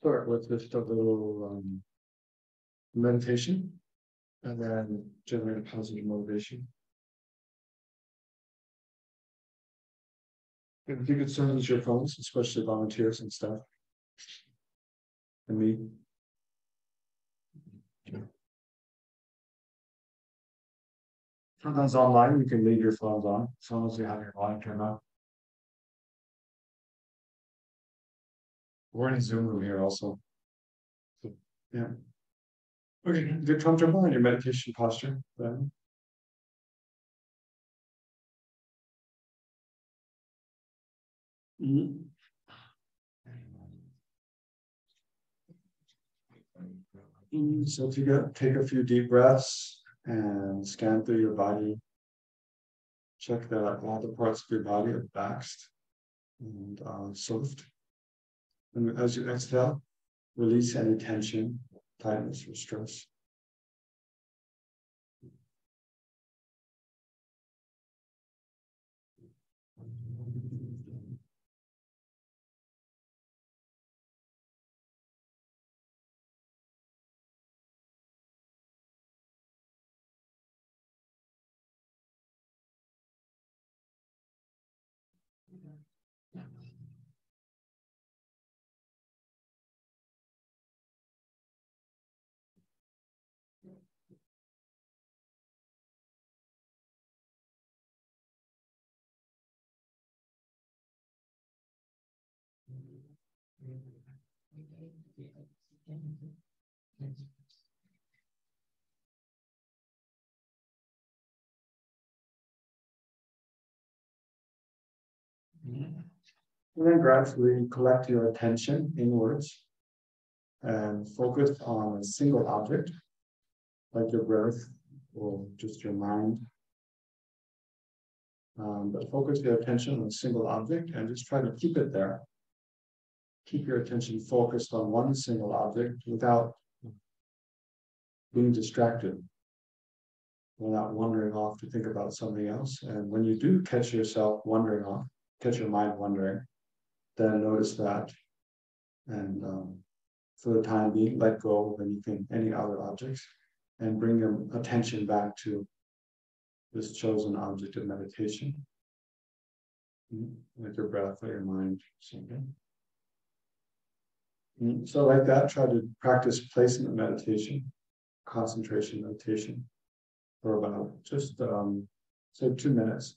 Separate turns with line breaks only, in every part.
start with just a little um, meditation and then generate a positive motivation. If you could silence your phones, especially volunteers and staff And me. Sometimes online, you can leave your phones on, as long as you have your volume turned on. We're in a Zoom room here also. So, Yeah. Okay, get comfortable in your meditation posture then. Mm, So if you go, take a few deep breaths and scan through your body. Check that all the parts of your body are relaxed and uh, soft. And as you exhale, release any tension, tightness, or stress. And then gradually collect your attention inwards and focus on a single object, like your breath or just your mind. Um, but focus your attention on a single object and just try to keep it there. Keep your attention focused on one single object without being distracted, without wandering off to think about something else. And when you do catch yourself wandering off, catch your mind wandering, then notice that. And um, for the time being, let go of anything, any other objects, and bring your attention back to this chosen object of meditation. With your breath or your mind sinking. So, like that, try to practice placement meditation, concentration meditation, for about just um, say two minutes.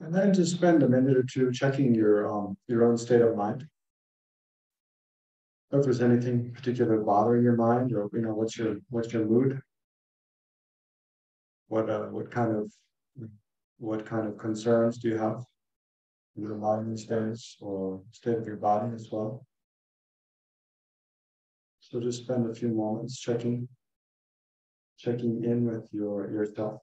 And then just spend a minute or two checking your um your own state of mind. if there's anything particular bothering your mind, or you know, what's your what's your mood? What uh, what kind of what kind of concerns do you have in your mind these days, or state of your body as well? So just spend a few moments checking checking in with your yourself.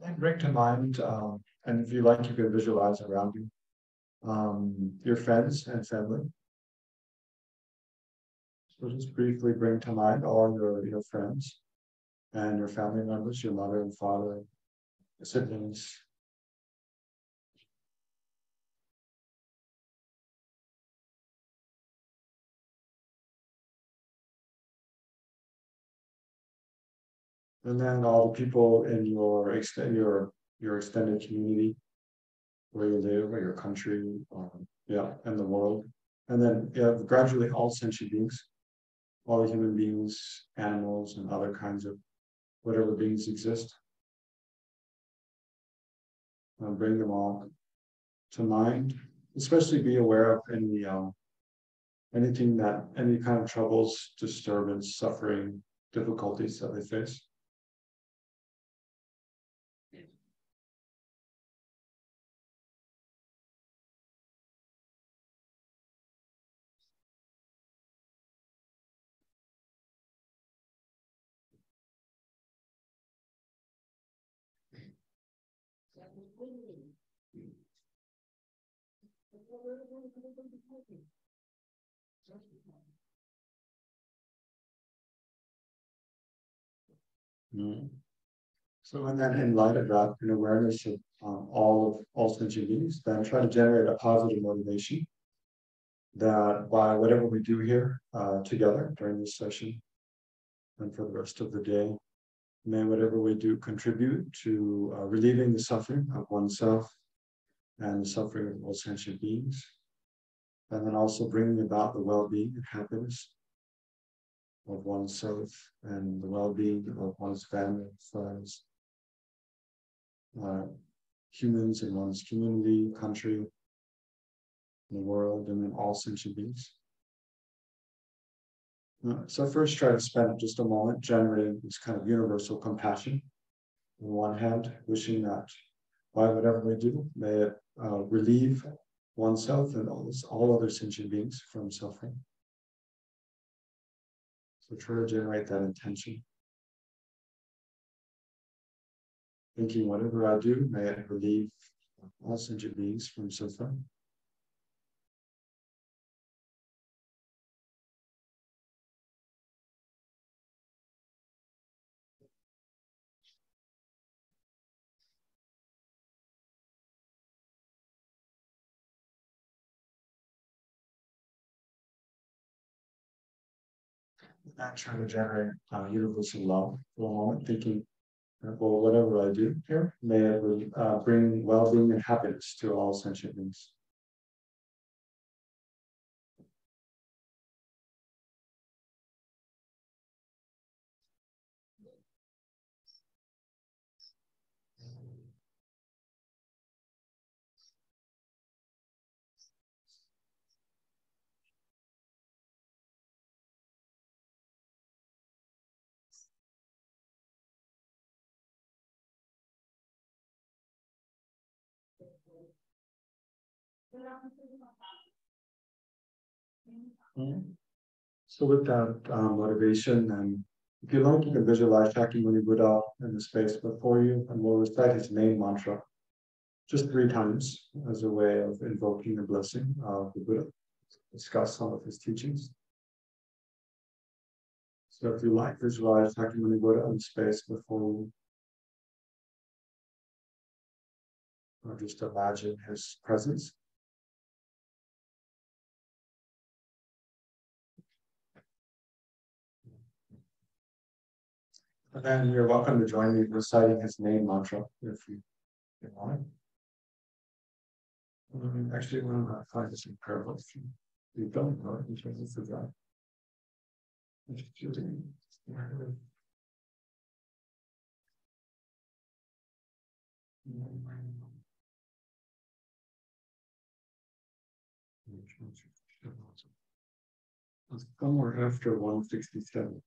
Then bring to mind, um, and if you like, you can visualize around you um, your friends and family. So just briefly bring to mind all your, your friends and your family members, your mother and father, siblings. And then all the people in your extend your your extended community, where you live, or your country, yeah, and the world. And then yeah, gradually all sentient beings all the human beings, animals, and other kinds of whatever beings exist. And bring them all to mind, especially be aware of any um, anything that any kind of troubles, disturbance, suffering, difficulties that they face. Mm. So, and then in light of that, an awareness of um, all of all sentient beings, then try to generate a positive motivation that by whatever we do here uh, together during this session and for the rest of the day, may whatever we do contribute to uh, relieving the suffering of oneself and the suffering of all sentient beings, and then also bringing about the well-being and happiness of oneself and the well-being of one's family, friends, uh, humans in one's community, country, the world, and then all sentient beings. Uh, so first try to spend just a moment generating this kind of universal compassion. On one hand, wishing that by whatever we do, may it uh, relieve oneself and all, all other sentient beings from suffering. So try to generate that intention. Thinking whatever I do, may it relieve all sentient beings from suffering. Not trying to generate uh, universal love for a moment, thinking, well, whatever I do here, may it uh, bring well-being and happiness to all sentient beings. So with that um, motivation, and if you like, you can visualize Shakyamuni Buddha in the space before you, and we'll recite his main mantra just three times as a way of invoking the blessing of the Buddha, discuss some of his teachings. So if you like, visualize Shakyamuni Buddha in space before you, or just imagine his presence. And you're welcome to join me reciting his name mantra if you, want. Um, actually, one of my clients in prayer books, you don't know in terms of that. Let's go after 167.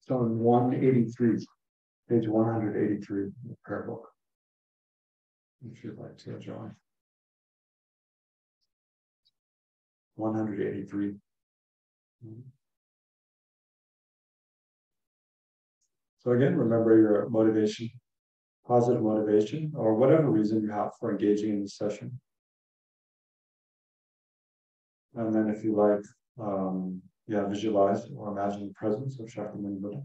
So 183, page 183 of the prayer book. If you'd like to join. 183. So again, remember your motivation, positive motivation, or whatever reason you have for engaging in the session. And then if you like, um, yeah, visualize or imagine the presence of Shakyamuni Buddha.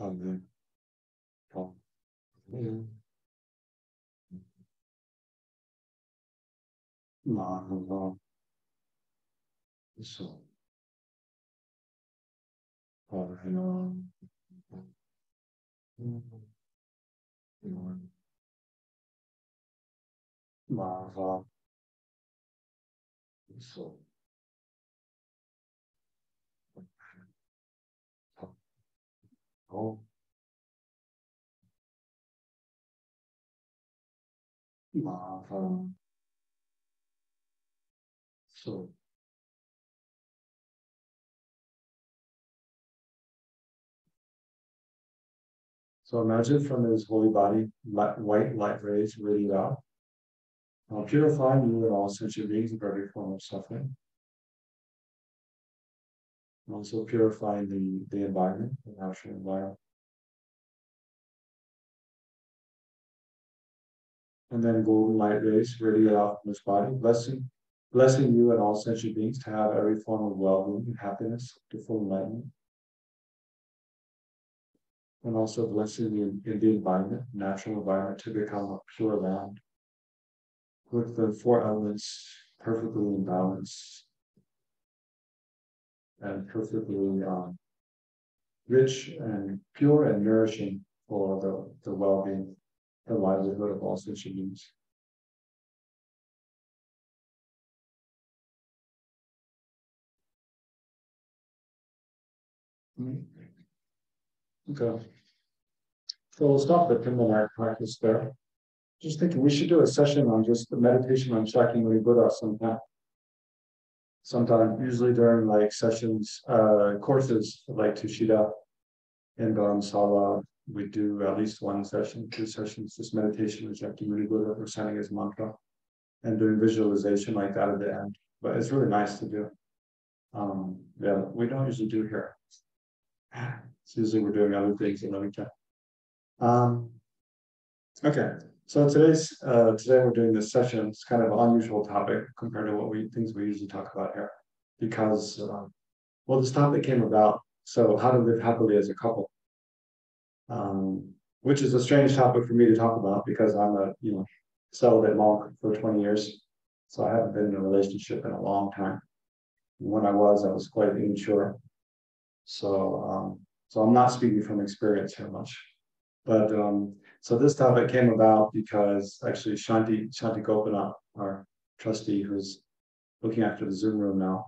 Amen. Amen. Mahava. So. Amen. Mahava. So. Oh. Mahava. So. So imagine from his holy body, light, white light rays radiate out, purifying you and all sentient beings of every form of suffering. Also purifying the, the environment, the natural environment. And then golden light rays radiate out from his body, blessing, blessing you and all sentient beings to have every form of well-being and happiness to full enlightenment and also blessing the, in the environment, natural environment to become a pure land with the four elements perfectly in balance and perfectly um, rich and pure and nourishing for the, the well-being, the livelihood of all sentient beings. Okay. So we'll stop the preliminary practice there. Just thinking we should do a session on just the meditation on Shakyamuni Buddha sometime. Sometime, usually during like sessions, uh, courses like Tushita and Dharamsala, we do at least one session, two sessions, just meditation with Shakyamuni Buddha, or reciting his mantra and doing visualization like that at the end. But it's really nice to do. Um, yeah, we don't usually do here. It's usually we're doing other things in other time. Um, okay, so today's uh, today we're doing this session. It's kind of an unusual topic compared to what we things we usually talk about here, because uh, well, this topic came about. So how to live happily as a couple, um, which is a strange topic for me to talk about because I'm a you know celibate monk for 20 years, so I haven't been in a relationship in a long time. When I was, I was quite immature. So um, so I'm not speaking from experience here much. But um, so this topic came about because actually Shanti Shanti Gopinath, our trustee who's looking after the Zoom room now,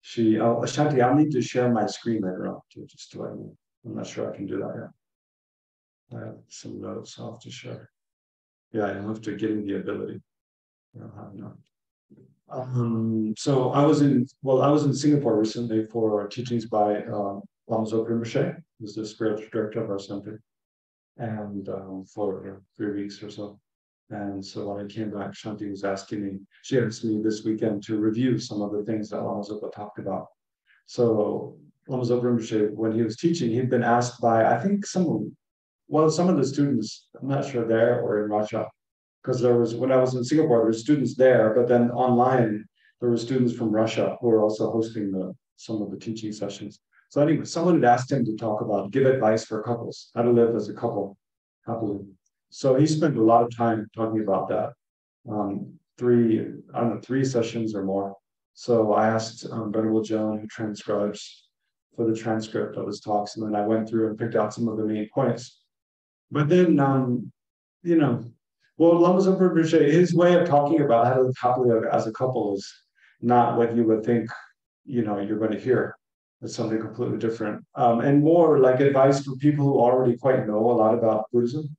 she oh Shanti, I'll need to share my screen later on too, just to let you. I'm not sure I can do that yet. I have some notes I'll have to share. Yeah, I have to get in the ability. I don't have enough. Um, so I was in well, I was in Singapore recently for teachings by um, Zopa Rinpoche, who's the spiritual director of our center, and um, for three weeks or so. And so when I came back, Shanti was asking me, she asked me this weekend to review some of the things that Lama talked about. So Lama Zopa Rinpoche, when he was teaching, he'd been asked by, I think some, well, some of the students, I'm not sure there or in Russia, because there was, when I was in Singapore, there were students there, but then online, there were students from Russia who were also hosting the, some of the teaching sessions. So anyway, someone had asked him to talk about, give advice for couples, how to live as a couple happily. So he spent a lot of time talking about that. Um, three, I don't know, three sessions or more. So I asked um, Venerable Joan, who transcribes for the transcript of his talks, and then I went through and picked out some of the main points. But then, um, you know, well, Lama Zopa his way of talking about how to live happily as a couple is not what you would think, you know, you're going to hear. It's something completely different, um, and more like advice for people who already quite know a lot about Buddhism.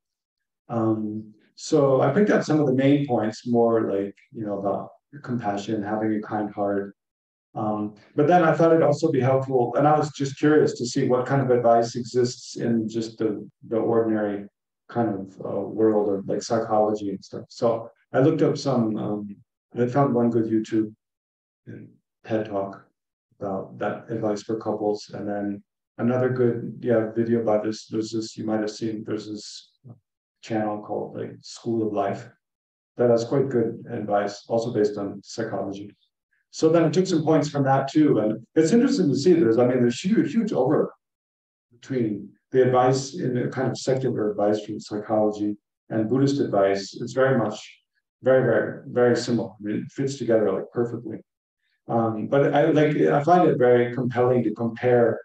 Um, so I picked out some of the main points, more like you know about compassion, having a kind heart. Um, but then I thought it'd also be helpful, and I was just curious to see what kind of advice exists in just the the ordinary kind of uh, world of like psychology and stuff. So I looked up some. Um, I found one good YouTube and TED talk about that advice for couples, and then another good yeah video about this. There's this you might have seen. There's this channel called like School of Life that has quite good advice, also based on psychology. So then I took some points from that too, and it's interesting to see there's I mean there's huge huge overlap between the advice in the kind of secular advice from psychology and Buddhist advice. It's very much very very very similar. I mean, it fits together like perfectly. Um, but I like I find it very compelling to compare,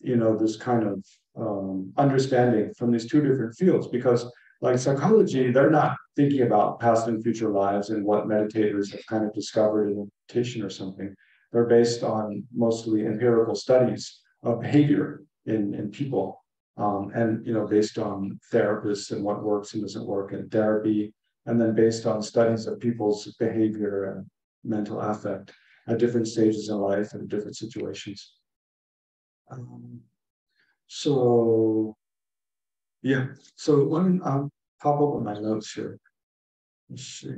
you know, this kind of um, understanding from these two different fields because like psychology, they're not thinking about past and future lives and what meditators have kind of discovered in meditation or something. They're based on mostly empirical studies of behavior in, in people. Um, and you know, based on therapists and what works and doesn't work in therapy, and then based on studies of people's behavior and mental affect at different stages in life and different situations. Um, so yeah, so one I'll pop open my notes here. Let's see.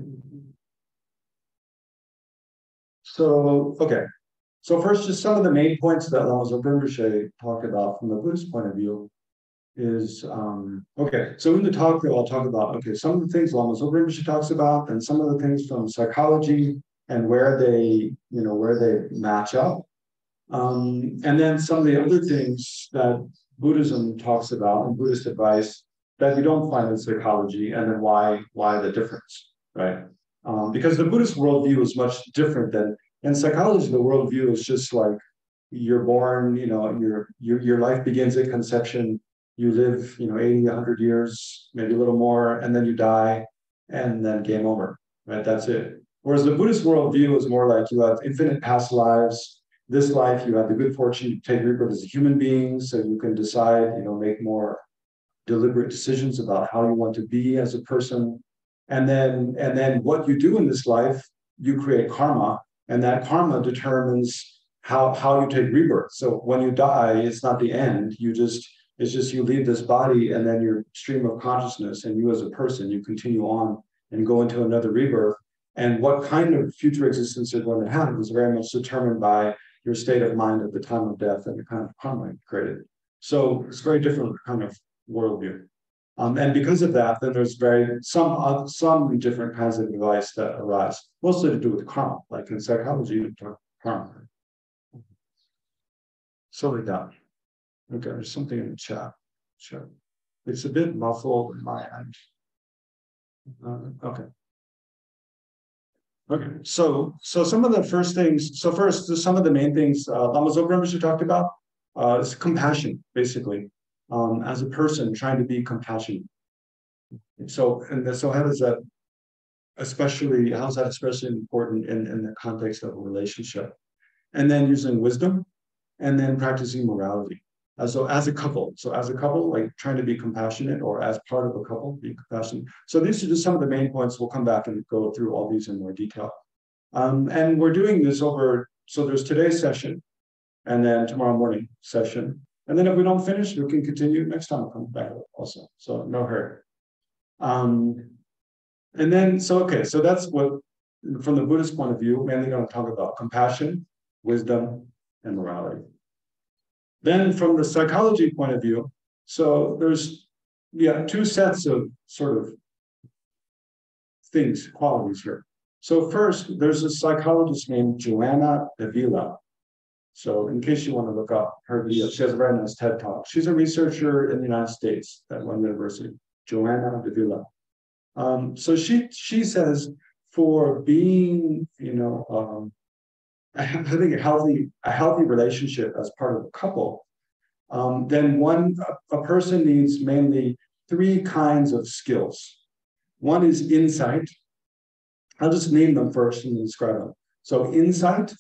So, okay. So first, just some of the main points that Lama Zopa talked about from the Buddhist point of view is, um, okay, so in the talk, I'll talk about, okay, some of the things Lama Zopa talks about and some of the things from psychology and where they, you know, where they match up. Um, and then some of the other things that Buddhism talks about and Buddhist advice that you don't find in psychology, and then why why the difference, right? Um, because the Buddhist worldview is much different than in psychology. The worldview is just like you're born, you know, your your your life begins at conception. You live, you know, 80, 100 years, maybe a little more, and then you die, and then game over, right? That's it. Whereas the Buddhist worldview is more like you have infinite past lives, this life, you have the good fortune to take rebirth as a human being, so you can decide, you know, make more deliberate decisions about how you want to be as a person. And then, and then what you do in this life, you create karma, and that karma determines how how you take rebirth. So when you die, it's not the end. You just it's just you leave this body, and then your stream of consciousness, and you as a person, you continue on and go into another rebirth. And what kind of future existence you're going to have is very much determined by your state of mind at the time of death and the kind of karma you created. So it's very different kind of worldview. Um, and because of that, then there's very some uh, some different kinds of advice that arise, mostly to do with karma, like in psychology, karma. So like that. Okay, there's something in the chat. Sure. It's a bit muffled in my end. Uh, okay. Okay, so so some of the first things. So first, some of the main things uh, Lama Zopa talked about uh, is compassion, basically, um, as a person trying to be compassionate. So and so how does that, especially how is that especially important in in the context of a relationship, and then using wisdom, and then practicing morality. Uh, so as a couple, so as a couple, like trying to be compassionate or as part of a couple, be compassionate. So these are just some of the main points. We'll come back and go through all these in more detail. Um, and we're doing this over, so there's today's session and then tomorrow morning session. And then if we don't finish, we can continue next time. Come back also. So no hurry. Um, And then, so okay, so that's what, from the Buddhist point of view, mainly going to talk about compassion, wisdom, and morality. Then, from the psychology point of view, so there's yeah two sets of sort of things, qualities here. So first, there's a psychologist named Joanna Davila. So in case you want to look up her video, she has a very nice TED talk. She's a researcher in the United States at one university, Joanna Davila. Um, so she she says for being, you know, um, having a healthy a healthy relationship as part of a couple, um, then one a person needs mainly three kinds of skills. One is insight. I'll just name them first and describe them. So insight,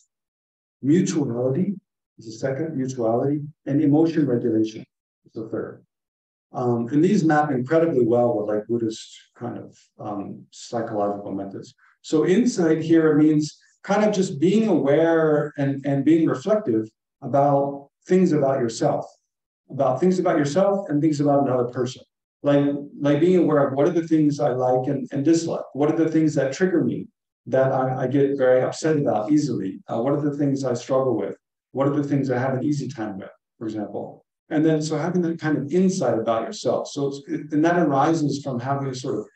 mutuality is the second, mutuality, and emotion regulation is the third. Um, and these map incredibly well with like Buddhist kind of um, psychological methods. So insight here means kind of just being aware and, and being reflective about things about yourself, about things about yourself and things about another person. Like, like being aware of what are the things I like and, and dislike? What are the things that trigger me that I, I get very upset about easily? Uh, what are the things I struggle with? What are the things I have an easy time with, for example? And then, so having that kind of insight about yourself. So, and that arises from having a sort of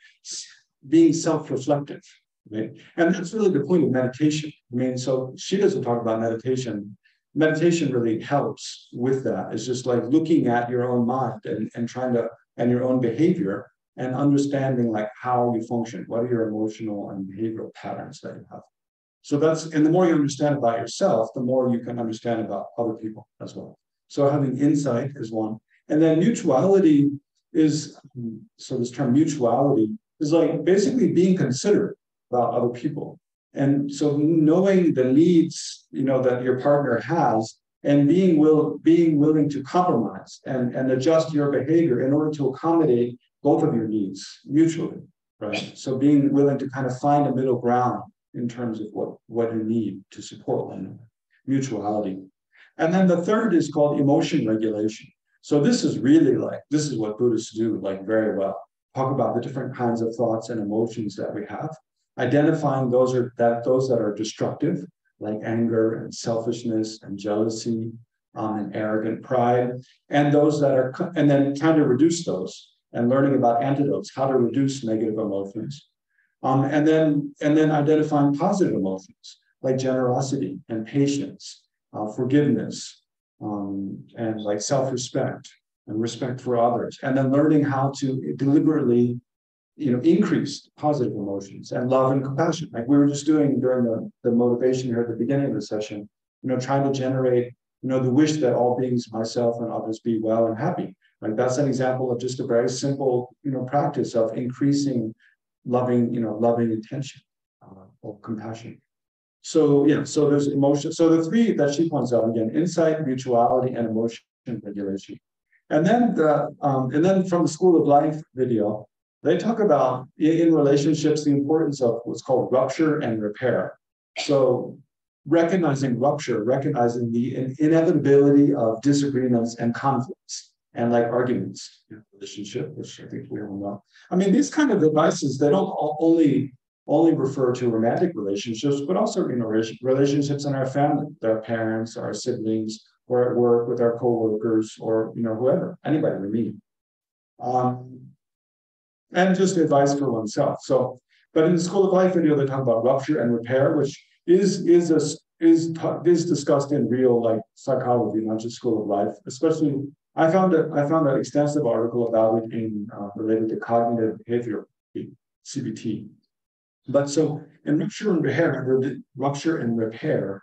being self reflective. Right? And that's really the point of meditation. I mean, so she doesn't talk about meditation. Meditation really helps with that. It's just like looking at your own mind and, and trying to, and your own behavior and understanding like how you function. What are your emotional and behavioral patterns that you have? So that's, and the more you understand about yourself, the more you can understand about other people as well. So having insight is one. And then mutuality is, so this term mutuality is like basically being considerate about other people. And so knowing the needs, you know, that your partner has and being will being willing to compromise and, and adjust your behavior in order to accommodate both of your needs mutually, right? So being willing to kind of find a middle ground in terms of what, what you need to support one another, mutuality. And then the third is called emotion regulation. So this is really like, this is what Buddhists do like very well. Talk about the different kinds of thoughts and emotions that we have identifying those are that those that are destructive, like anger and selfishness and jealousy um, and arrogant pride, and those that are, and then trying to reduce those and learning about antidotes, how to reduce negative emotions, um, and then and then identifying positive emotions like generosity and patience, uh, forgiveness, um, and like self-respect and respect for others, and then learning how to deliberately you know, increased positive emotions and love and compassion. Like we were just doing during the, the motivation here at the beginning of the session, you know, trying to generate, you know, the wish that all beings, myself and others, be well and happy. Like that's an example of just a very simple, you know, practice of increasing loving, you know, loving intention uh, or compassion. So yeah, so there's emotion. So the three that she points out again: insight, mutuality, and emotion regulation. And then the um, and then from the School of Life video, they talk about in relationships the importance of what's called rupture and repair. So recognizing rupture, recognizing the inevitability of disagreements and conflicts and like arguments in relationship, which I think we all know. I mean, these kind of advices, they don't only only refer to romantic relationships, but also you know relationships in our family, our parents, our siblings, or at work with our coworkers, or you know whoever, anybody we meet. Um, and just advice for oneself. So, but in the School of Life video, they talk about rupture and repair, which is is a, is is discussed in real like psychology, not just School of Life. Especially, I found that I found an extensive article about it in uh, related to cognitive behavior, CBT. But so in rupture and repair, rupture and repair.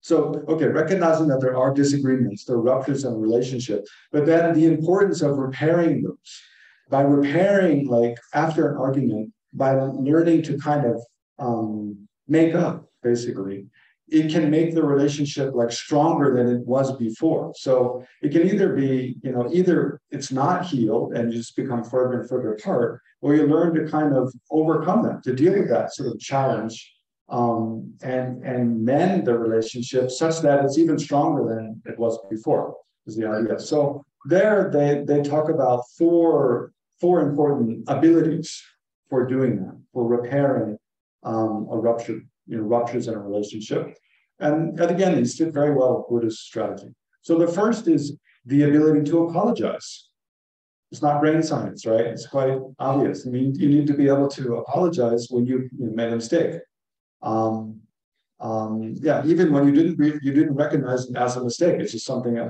So okay, recognizing that there are disagreements, there are ruptures in relationship, but then the importance of repairing those by repairing, like after an argument, by learning to kind of um, make up, basically, it can make the relationship like stronger than it was before. So it can either be, you know, either it's not healed and you just become further and further apart, or you learn to kind of overcome that, to deal with that sort of challenge um, and and mend the relationship such that it's even stronger than it was before. Is the idea. So there they they talk about four four important abilities for doing that, for repairing um, a rupture, you know, ruptures in a relationship. And, and again, these fit very well with Buddhist strategy. So the first is the ability to apologize. It's not brain science, right? It's quite obvious. I mean, you need to be able to apologize when you, you made a mistake. Um, um, yeah, even when you didn't you didn't recognize it as a mistake, it's just something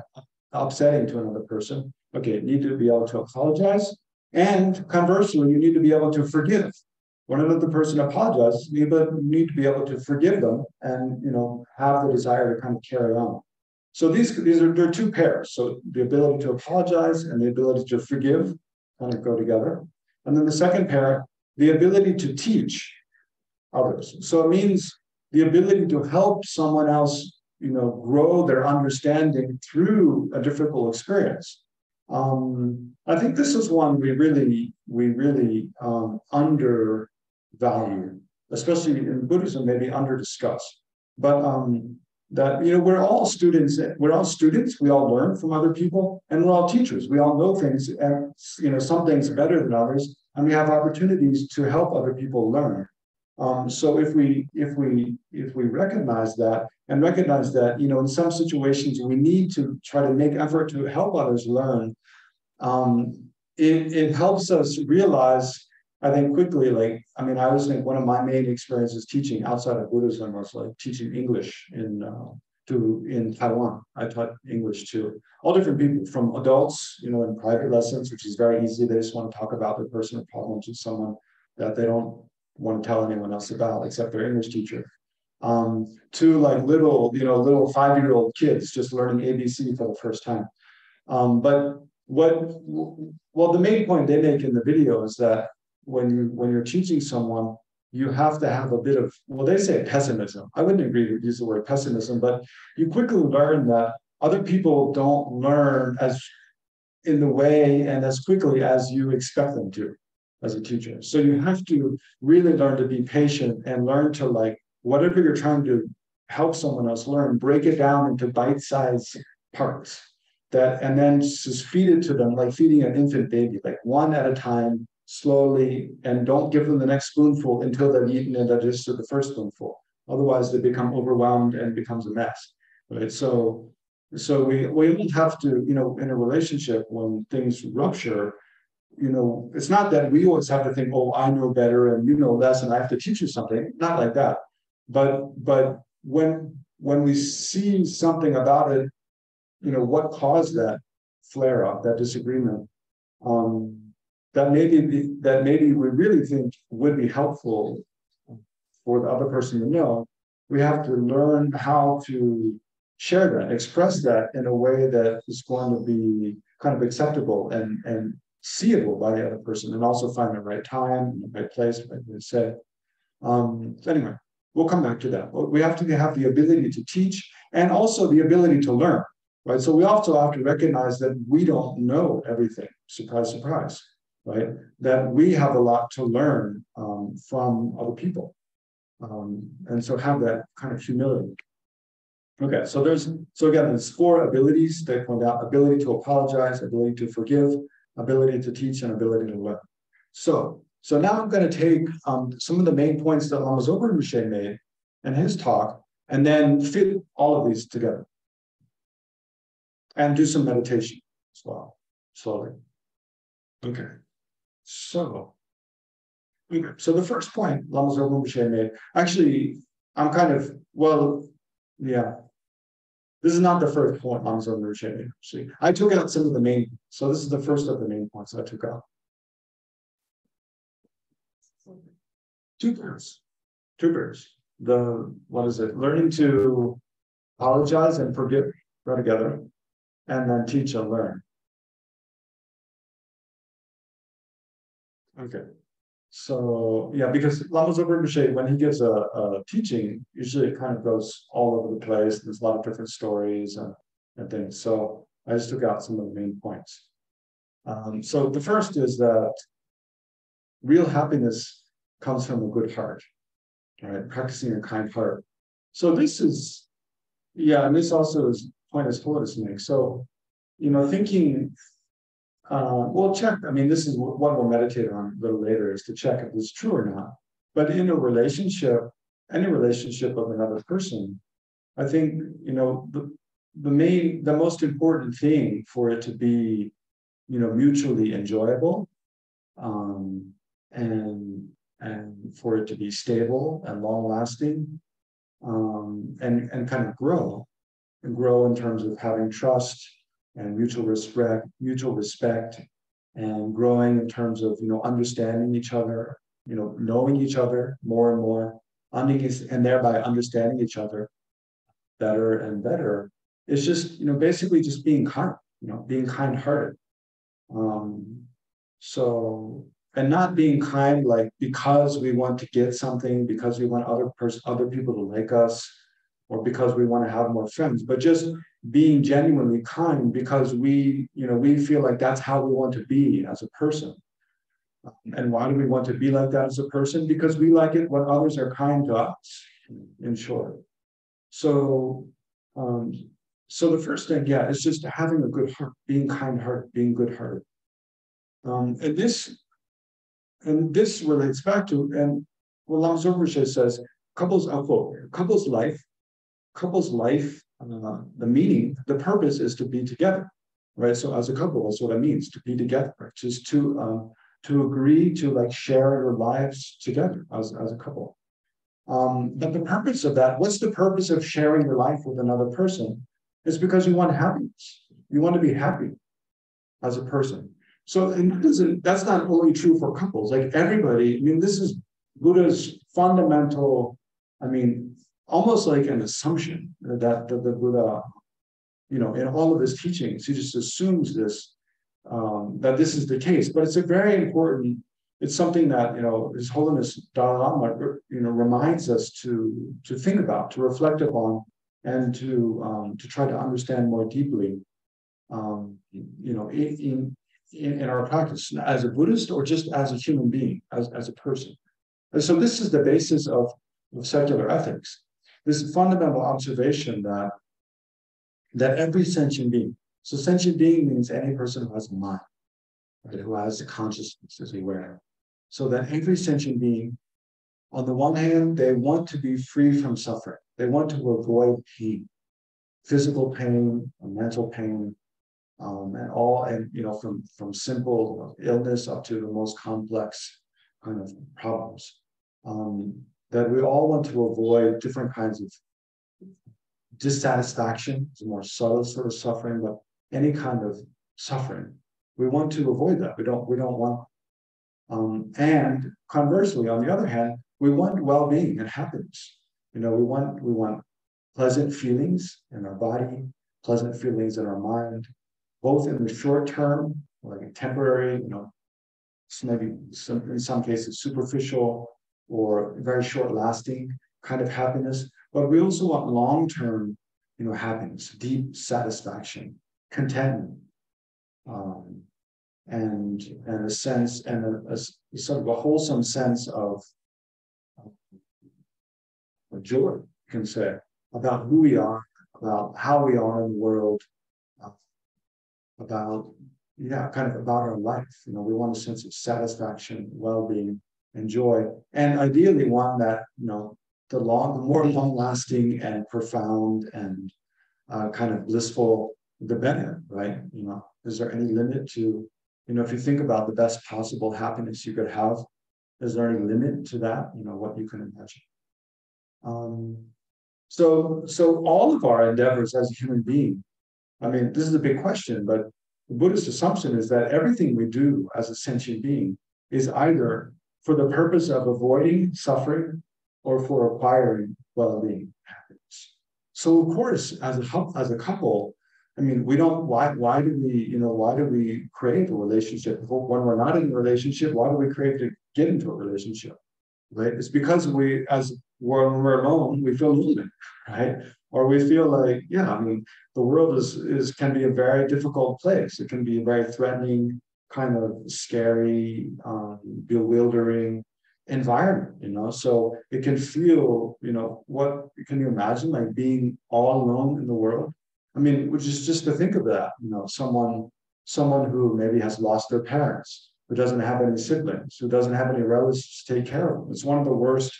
upsetting to another person. Okay, you need to be able to apologize, and conversely, you need to be able to forgive. When another person apologizes, you need to be able to forgive them, and you know have the desire to kind of carry on. So these these are there are two pairs. So the ability to apologize and the ability to forgive kind of go together. And then the second pair, the ability to teach others. So it means the ability to help someone else, you know, grow their understanding through a difficult experience. Um, I think this is one we really we really um, undervalue, especially in Buddhism, maybe under discussed. But um, that you know we're all students we're all students we all learn from other people and we're all teachers we all know things and you know some things better than others and we have opportunities to help other people learn um, so if we if we if we recognize that and recognize that you know in some situations we need to try to make effort to help others learn um, it, it helps us realize I think quickly, like, I mean, I always think one of my main experiences teaching outside of Buddhism was like teaching English in uh, to in Taiwan. I taught English to all different people, from adults, you know, in private lessons, which is very easy. They just want to talk about their personal problems with someone that they don't want to tell anyone else about except their English teacher. Um, to like little, you know, little five-year-old kids just learning ABC for the first time. Um, but what, well, the main point they make in the video is that when you when you're teaching someone, you have to have a bit of well, they say pessimism. I wouldn't agree to use the word pessimism, but you quickly learn that other people don't learn as in the way and as quickly as you expect them to as a teacher. So you have to really learn to be patient and learn to like whatever you're trying to help someone else learn, break it down into bite-sized parts that and then just feed it to them like feeding an infant baby, like one at a time, slowly and don't give them the next spoonful until they've eaten and digested the first spoonful. Otherwise, they become overwhelmed and becomes a mess. Right. So, so we we don't have to, you know, in a relationship when things rupture, you know, it's not that we always have to think, oh, I know better and you know less, and I have to teach you something. Not like that. But but when when we see something about it, you know, what caused that flare up, that disagreement, um, that maybe that maybe we really think would be helpful for the other person to know, we have to learn how to share that, express that in a way that is going to be kind of acceptable and and seeable by the other person, and also find the right time, and the right place, like we said. Um, so anyway, we'll come back to that. But we have to have the ability to teach and also the ability to learn, right? So we also have to recognize that we don't know everything. Surprise, surprise right? That we have a lot to learn um, from other people. Um, and so have that kind of humility. Okay, so there's, so again, there's four abilities they point out, ability to apologize, ability to forgive, ability to teach, and ability to learn. So, so now I'm going to take um, some of the main points that Lama Zopa Rinpoche made in his talk, and then fit all of these together. And do some meditation as well, slowly. Okay. So, so the first point Lama Zopa made, actually, I'm kind of, well, yeah, this is not the first point Lama Zopa made, actually. I took out some of the main, so this is the first of the main points I took out. Two pairs, two pairs. The, what is it? Learning to apologize and forgive, go together, and then teach and learn. Okay. So yeah, because Lama Zopa Rinpoche, when he gives a, a, teaching, usually it kind of goes all over the place. There's a lot of different stories and, and things. So I just took out some of the main points. Um, so the first is that real happiness comes from a good heart, right? Practicing a kind heart. So this is, yeah, and this also is point as Holiness makes. So, you know, thinking uh, we'll check. I mean, this is what we'll meditate on a little later is to check if it's true or not. But in a relationship, any relationship of another person, I think, you know, the, the main, the most important thing for it to be, you know, mutually enjoyable um, and and for it to be stable and long lasting um, and and kind of grow and grow in terms of having trust and mutual respect mutual respect and growing in terms of you know understanding each other you know knowing each other more and more and thereby understanding each other better and better. It's just you know basically just being kind you know being kind hearted um so and not being kind like because we want to get something because we want other person other people to like us or because we want to have more friends but just being genuinely kind because we you know we feel like that's how we want to be as a person. And why do we want to be like that as a person? Because we like it when others are kind to us in short. So um so the first thing yeah is just having a good heart being kind heart being good heart. um and this and this relates back to, and what Lam Rinpoche says, couples, couples life, couples life, uh, the meaning, the purpose is to be together, right? So as a couple, that's what it means to be together, right? Just to um, to agree to like share your lives together as, as a couple. Um, but the purpose of that, what's the purpose of sharing your life with another person? It's because you want happiness. You want to be happy as a person. So, and that that's not only true for couples, like everybody, I mean, this is Buddha's fundamental, I mean, almost like an assumption that, the Buddha, you know, in all of his teachings, he just assumes this, um, that this is the case. But it's a very important, it's something that, you know, His Holiness Dalai Lama, you know, reminds us to, to think about, to reflect upon, and to, um, to try to understand more deeply. Um, you know, in, in, in, in our practice as a Buddhist or just as a human being, as, as a person. And so this is the basis of, of secular ethics. This fundamental observation that that every sentient being, so sentient being means any person who has a mind, right, who has a consciousness, as we were. So that every sentient being, on the one hand, they want to be free from suffering. They want to avoid pain, physical pain, mental pain, um, and all and you know from from simple illness up to the most complex kind of problems um, that we all want to avoid different kinds of dissatisfaction it's a more subtle sort of suffering but any kind of suffering. We want to avoid that. We don't we don't want um, and conversely on the other hand we want well-being and happiness. You know we want we want pleasant feelings in our body pleasant feelings in our mind both in the short term, like a temporary, you know, maybe some, in some cases superficial or very short lasting kind of happiness, but we also want long term, you know, happiness, deep satisfaction, contentment, um, and and a sense and a, a, sort of a wholesome sense of, of joy, you can say, about who we are, about how we are in the world, about yeah, kind of about our life. You know, we want a sense of satisfaction, well-being, and joy, and ideally one that you know the long, the more long-lasting and profound and uh, kind of blissful, the better, right? You know, is there any limit to, you know, if you think about the best possible happiness you could have, is there any limit to that? You know, what you can imagine. Um, so, so all of our endeavors as a human being I mean, this is a big question, but the Buddhist assumption is that everything we do as a sentient being is either for the purpose of avoiding suffering or for acquiring well-being, happiness. So, of course, as a as a couple, I mean, we don't. Why? Why do we? You know, why do we create a relationship when we're not in a relationship? Why do we crave to get into a relationship? Right? It's because we, as when we're alone, we feel lonely, right? Or we feel like, yeah, I mean, the world is is can be a very difficult place. It can be a very threatening, kind of scary, um, bewildering environment, you know. So it can feel, you know, what can you imagine like being all alone in the world? I mean, which is just to think of that, you know, someone someone who maybe has lost their parents, who doesn't have any siblings, who doesn't have any relatives to take care of. It's one of the worst,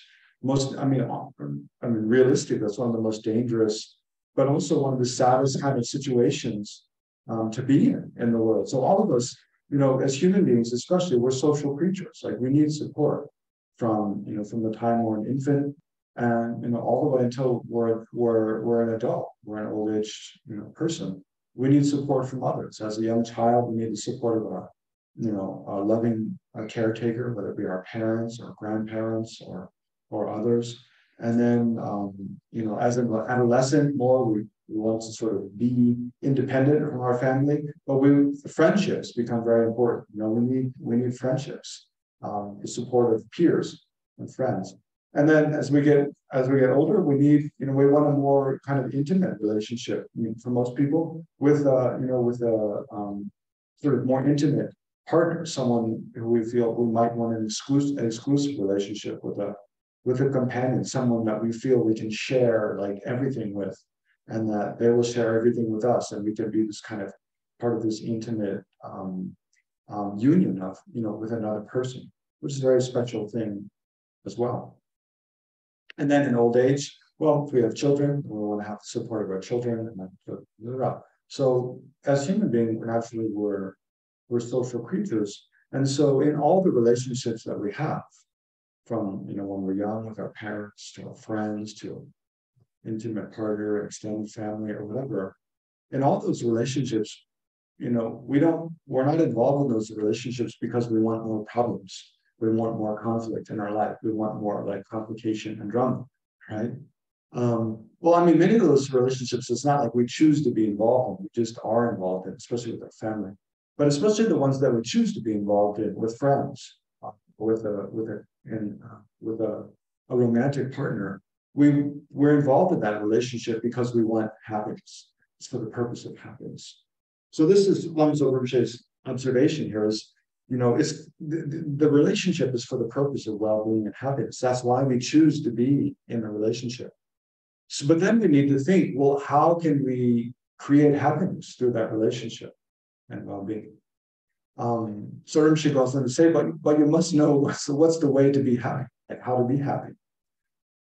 most, I mean, I mean, realistic, that's one of the most dangerous, but also one of the saddest kind of situations um, to be in in the world. So all of us, you know, as human beings, especially, we're social creatures. Like we need support from, you know, from the time we're an infant and you know all the way until we're we're we're an adult, we're an old age you know person. We need support from others. As a young child, we need the support of a you know a loving a caretaker, whether it be our parents or grandparents or or others. And then um, you know as an adolescent, more we, we want to sort of be independent from our family, but we friendships become very important. You know we need we need friendships, um, the support of peers and friends. And then as we get as we get older, we need, you know, we want a more kind of intimate relationship I mean, for most people with uh, you know, with a um, sort of more intimate partner, someone who we feel we might want an exclusive an exclusive relationship with a with a companion, someone that we feel we can share like everything with, and that they will share everything with us, and we can be this kind of part of this intimate um, um, union of you know with another person, which is a very special thing as well. And then in old age, well, if we have children, we want to have the support of our children. So as human beings, naturally we're we're social creatures. And so in all the relationships that we have, from you know when we're young with our parents to our friends to intimate partner, extended family, or whatever, in all those relationships, you know, we don't we're not involved in those relationships because we want more problems we want more conflict in our life. We want more like complication and drama, right? Um, well, I mean, many of those relationships, it's not like we choose to be involved in, we just are involved in, especially with our family. But especially the ones that we choose to be involved in with friends, with a with a in, uh, with a, a romantic partner, we we're involved in that relationship because we want happiness. It's for the purpose of happiness. So this is Lama Zopa Rinpoche's observation here is you know it's the, the relationship is for the purpose of well-being and happiness that's why we choose to be in a relationship so but then we need to think well how can we create happiness through that relationship and well-being um so Rinpoche goes on to say but but you must know what's, what's the way to be happy like how to be happy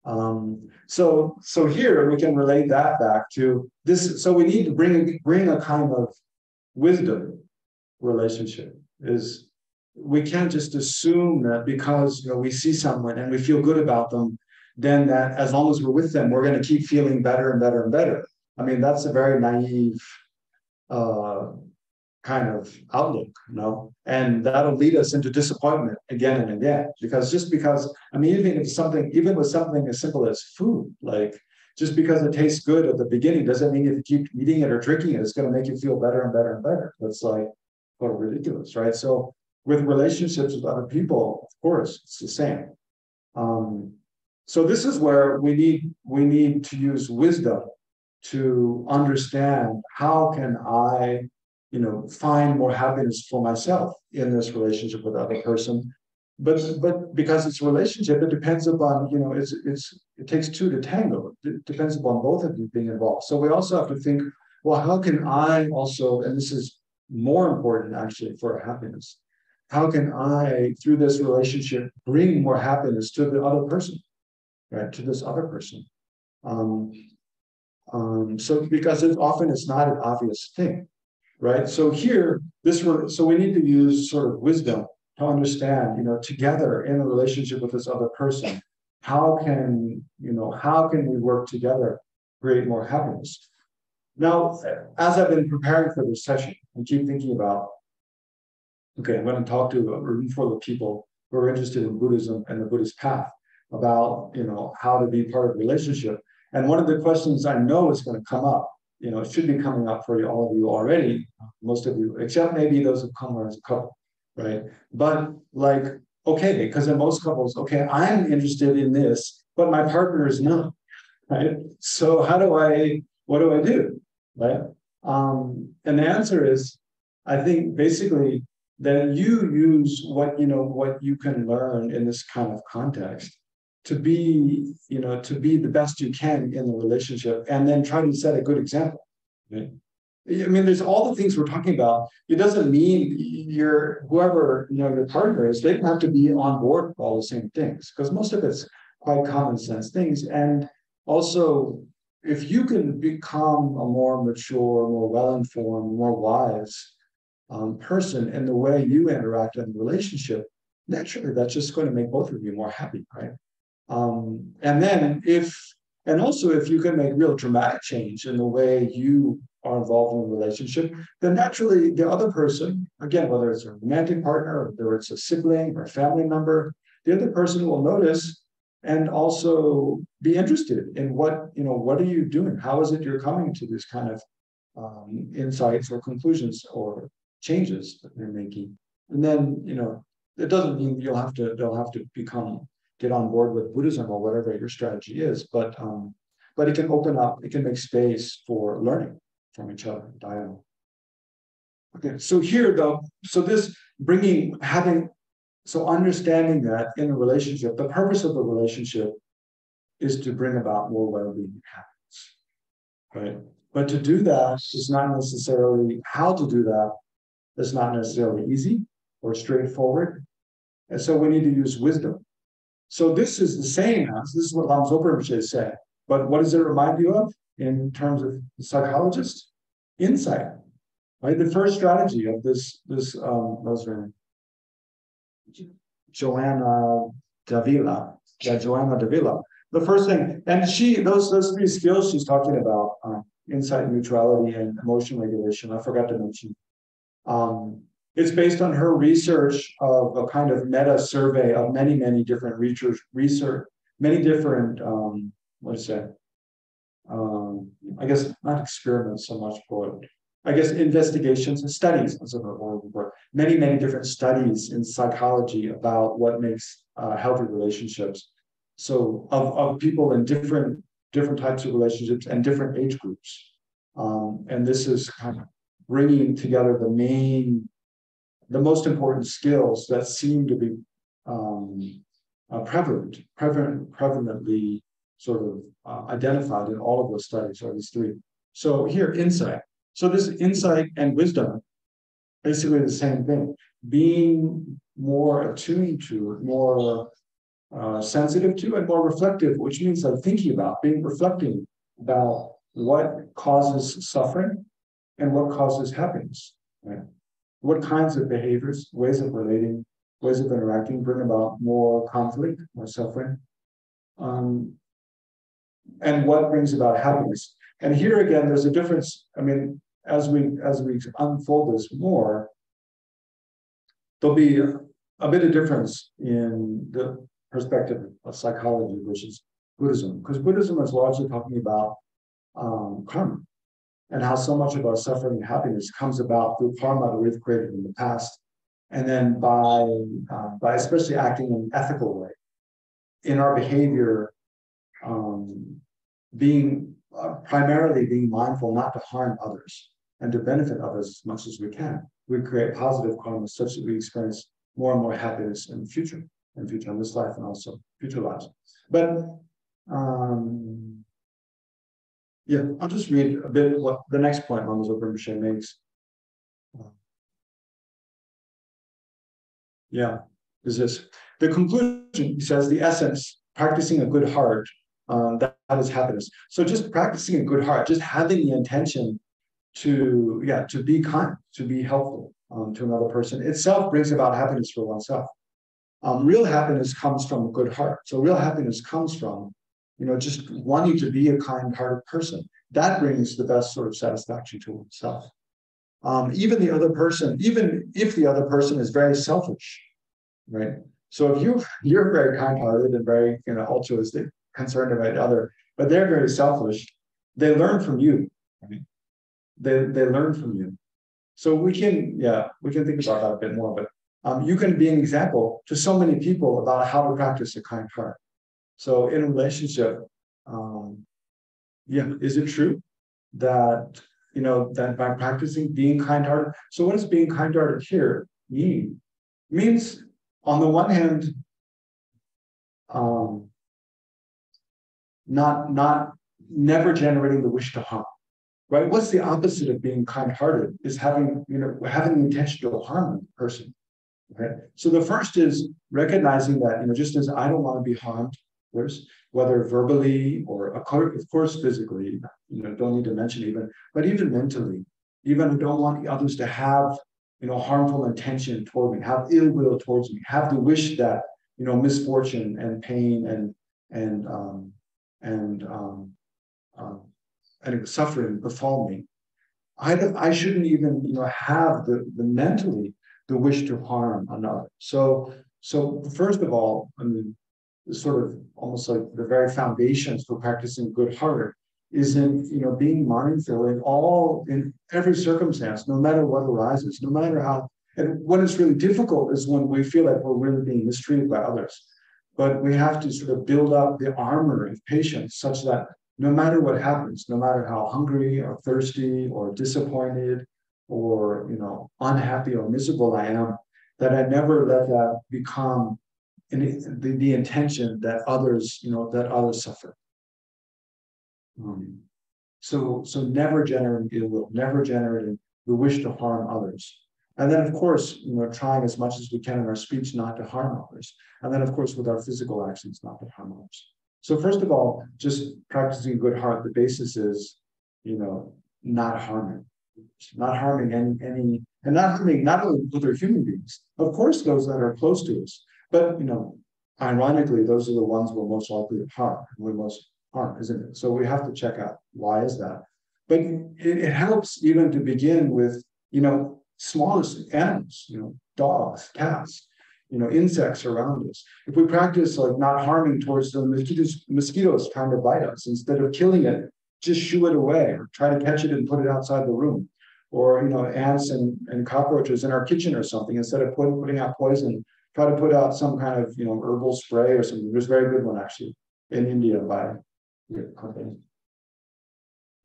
um so so here we can relate that back to this so we need to bring bring a kind of wisdom relationship is we can't just assume that because you know we see someone and we feel good about them, then that as long as we're with them, we're going to keep feeling better and better and better. I mean, that's a very naive uh, kind of outlook, you know, and that'll lead us into disappointment again and again. Because just because, I mean, even if something, even with something as simple as food, like just because it tastes good at the beginning doesn't mean if you keep eating it or drinking it, it's going to make you feel better and better and better. That's like, well, ridiculous, right? So with relationships with other people, of course, it's the same. Um, so this is where we need we need to use wisdom to understand how can I, you know, find more happiness for myself in this relationship with other person. But but because it's a relationship, it depends upon, you know, it's it's it takes two to tango. It depends upon both of you being involved. So we also have to think, well, how can I also, and this is more important actually for happiness, how can I, through this relationship, bring more happiness to the other person, right? To this other person. Um, um, so because it often it's not an obvious thing, right? So here, this so we need to use sort of wisdom to understand, you know, together in a relationship with this other person, how can you know how can we work together create more happiness? Now, as I've been preparing for this session, I keep thinking about Okay, I'm going to talk to a room full of people who are interested in Buddhism and the Buddhist path about, you know, how to be part of a relationship. And one of the questions I know is going to come up, you know, it should be coming up for all of you already, most of you, except maybe those who come as a couple, right? But like, okay, because in most couples, okay, I'm interested in this, but my partner is not, right? So how do I, what do I do, right? Um, and the answer is, I think basically that you use what you know what you can learn in this kind of context to be you know to be the best you can in the relationship and then try to set a good example right? I mean, there's all the things we're talking about. It doesn't mean you're whoever you know your partner is. They don't have to be on board with all the same things because most of it's quite common sense things. And also, if you can become a more mature, more well informed, more wise um, person in the way you interact in the relationship, naturally that's just going to make both of you more happy, right? Um, and then if and also if you can make real dramatic change in the way you are involved in a relationship, then naturally the other person, again, whether it's a romantic partner, or whether it's a sibling or a family member, the other person will notice and also be interested in what, you know, what are you doing? How is it you're coming to this kind of um, insights or conclusions or changes that you're making? And then, you know, it doesn't mean you'll have to, they'll have to become, get on board with Buddhism or whatever your strategy is, but um, but it can open up, it can make space for learning from each other, dialogue. Okay, so here though, so this bringing, having, so understanding that in a relationship, the purpose of the relationship is to bring about more well-being and happiness, right? But to do that is not necessarily how to do that is not necessarily easy or straightforward, and so we need to use wisdom. So this is the same as this is what Lam Rinpoche said. But what does it remind you of in terms of the psychologist? Insight, right? The first strategy of this, this um, what was her name? Joanna Davila. Yeah, Joanna Davila. The first thing, and she, those, those three skills she's talking about, um, insight, neutrality, and emotion regulation, I forgot to mention. Um, it's based on her research of a kind of meta survey of many, many different research, research many different um, what is that? Um, I guess not experiments so much, but I guess investigations and studies, as word, many, many different studies in psychology about what makes uh, healthy relationships. So of, of people in different different types of relationships and different age groups. Um, and this is kind of bringing together the main, the most important skills that seem to be um, uh, prevalent, prevalent, prevalently sort of uh, identified in all of those studies, are these three. So here, insight. So this insight and wisdom, basically the same thing. Being more attuned to, more uh, sensitive to, and more reflective, which means like thinking about, being reflecting about what causes suffering and what causes happiness. Right? What kinds of behaviors, ways of relating, ways of interacting bring about more conflict, more suffering. Um, and what brings about happiness. And here again, there's a difference. I mean, as we as we unfold this more, there'll be a, a bit of difference in the perspective of psychology versus Buddhism, because Buddhism is largely talking about um, karma and how so much of our suffering and happiness comes about through karma that we've created in the past, and then by uh, by especially acting in an ethical way in our behavior um, being uh, primarily being mindful not to harm others and to benefit others as much as we can. We create positive karma such that we experience more and more happiness in the future, in future in this life and also future lives. But um, yeah, I'll just read a bit what the next point Lama Zopa Rinpoche makes. Yeah, is this the conclusion? He says the essence, practicing a good heart um, that, that is happiness. So just practicing a good heart, just having the intention to, yeah, to be kind, to be helpful um, to another person itself brings about happiness for oneself. Um, real happiness comes from a good heart. So real happiness comes from, you know, just wanting to be a kind-hearted person. That brings the best sort of satisfaction to oneself. Um, even the other person, even if the other person is very selfish, right? So if you you're very kind-hearted and very you know altruistic, concerned about other, but they're very selfish. They learn from you. Right? They they learn from you. So we can, yeah, we can think about that a bit more, but um, you can be an example to so many people about how to practice a kind heart. So in a relationship, um, yeah, is it true that you know that by practicing being kind-hearted? So what does being kind-hearted here mean? It means on the one hand, um, not not never generating the wish to harm. right? What's the opposite of being kind-hearted? Is having, you know, having the intention to harm the person. Right. So the first is recognizing that, you know, just as I don't want to be harmed, others, whether verbally or of course physically, you know, don't need to mention even, but even mentally, even I don't want others to have, you know, harmful intention toward me, have ill will towards me, have the wish that, you know, misfortune and pain and and um, and um, um, and suffering befall me. I, I shouldn't even you know have the, the mentally the wish to harm another. So so first of all, I mean, sort of almost like the very foundations for practicing good heart is in you know being mindful in all in every circumstance, no matter what arises, no matter how. And what is really difficult is when we feel like we're really being mistreated by others. But we have to sort of build up the armor of patience such that no matter what happens, no matter how hungry or thirsty or disappointed or you know unhappy or miserable I am, that I never let that become the, the intention that others, you know, that others suffer. Um, so, so never generating ill will, never generating the wish to harm others. And then, of course, you know, trying as much as we can in our speech not to harm others. And then, of course, with our physical actions, not to harm others. So, first of all, just practicing good heart, the basis is, you know, not harming, not harming any, any, and not harming not only other human beings, of course, those that are close to us, but you know, ironically, those are the ones we're most likely to harm, we most harm, isn't it? So we have to check out why is that. But it, it helps even to begin with, you know, smallest animals, you know, dogs, cats, you know, insects around us. If we practice like not harming towards the mosquitoes, mosquitoes trying to bite us, instead of killing it, just shoo it away or try to catch it and put it outside the room. Or, you know, ants and, and cockroaches in our kitchen or something, instead of putting, putting out poison, try to put out some kind of, you know, herbal spray or something. There's a very good one actually in India by your company.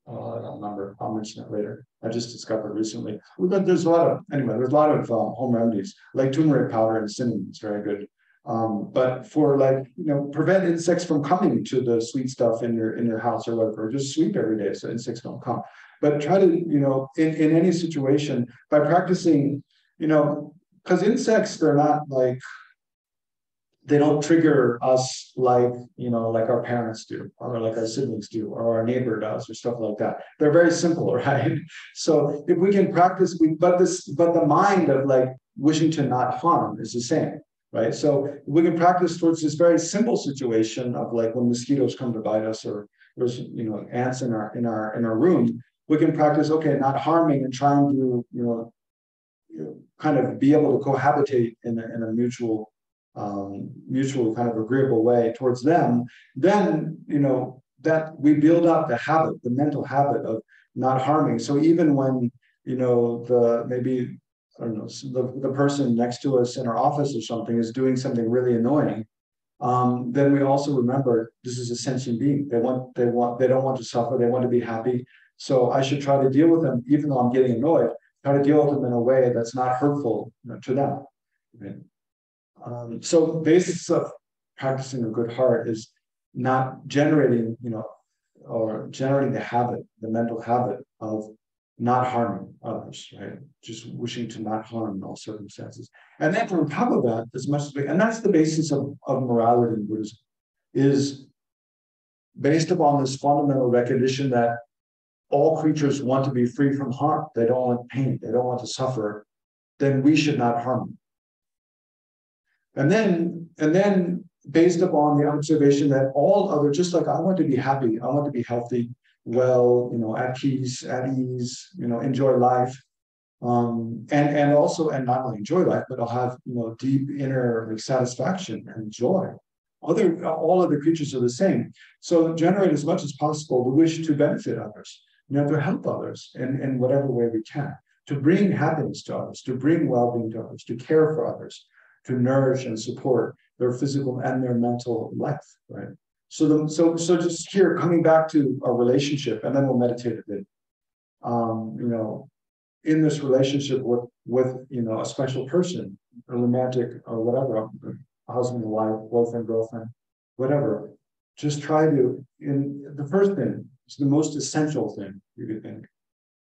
Oh, I don't remember. I'll mention it later. I just discovered recently. But there's a lot of anyway. There's a lot of uh, home remedies like turmeric powder and cinnamon. It's very good. Um, but for like you know, prevent insects from coming to the sweet stuff in your in your house or whatever. Just sweep every day so insects don't come. But try to you know in in any situation by practicing you know because insects they're not like they don't trigger us like you know like our parents do or like our siblings do or our neighbor does or stuff like that. They're very simple right? So if we can practice we but this but the mind of like wishing to not harm is the same right? So we can practice towards this very simple situation of like when mosquitoes come to bite us or there's you know ants in our in our in our room we can practice okay not harming and trying to you know, you know kind of be able to cohabitate in a, in a mutual um, mutual kind of agreeable way towards them, then you know that we build up the habit, the mental habit of not harming. So even when you know the maybe I don't know the, the person next to us in our office or something is doing something really annoying, um, then we also remember this is a sentient being. They want they want they don't want to suffer. They want to be happy. So I should try to deal with them, even though I'm getting annoyed. Try to deal with them in a way that's not hurtful you know, to them. Right? Um, so basis of practicing a good heart is not generating, you know, or generating the habit, the mental habit of not harming others, right? Just wishing to not harm in all circumstances. And then on top of that, as much as we, and that's the basis of, of morality in Buddhism, is based upon this fundamental recognition that all creatures want to be free from harm. They don't want pain. They don't want to suffer. Then we should not harm them. And then, and then based upon the observation that all other, just like I want to be happy, I want to be healthy, well, you know, at peace, at ease, you know, enjoy life. Um, and and also and not only enjoy life, but I'll have you know deep inner like, satisfaction and joy. Other all other creatures are the same. So generate as much as possible the wish to benefit others, you know, to help others in, in whatever way we can, to bring happiness to others, to bring well-being to others, to care for others, to nourish and support their physical and their mental life, right? So, the, so, so just here, coming back to a relationship, and then we'll meditate a bit. Um, you know, in this relationship with with you know a special person, a romantic or whatever, husband and wife, boyfriend, girlfriend, whatever. Just try to. In the first thing, is the most essential thing you could think.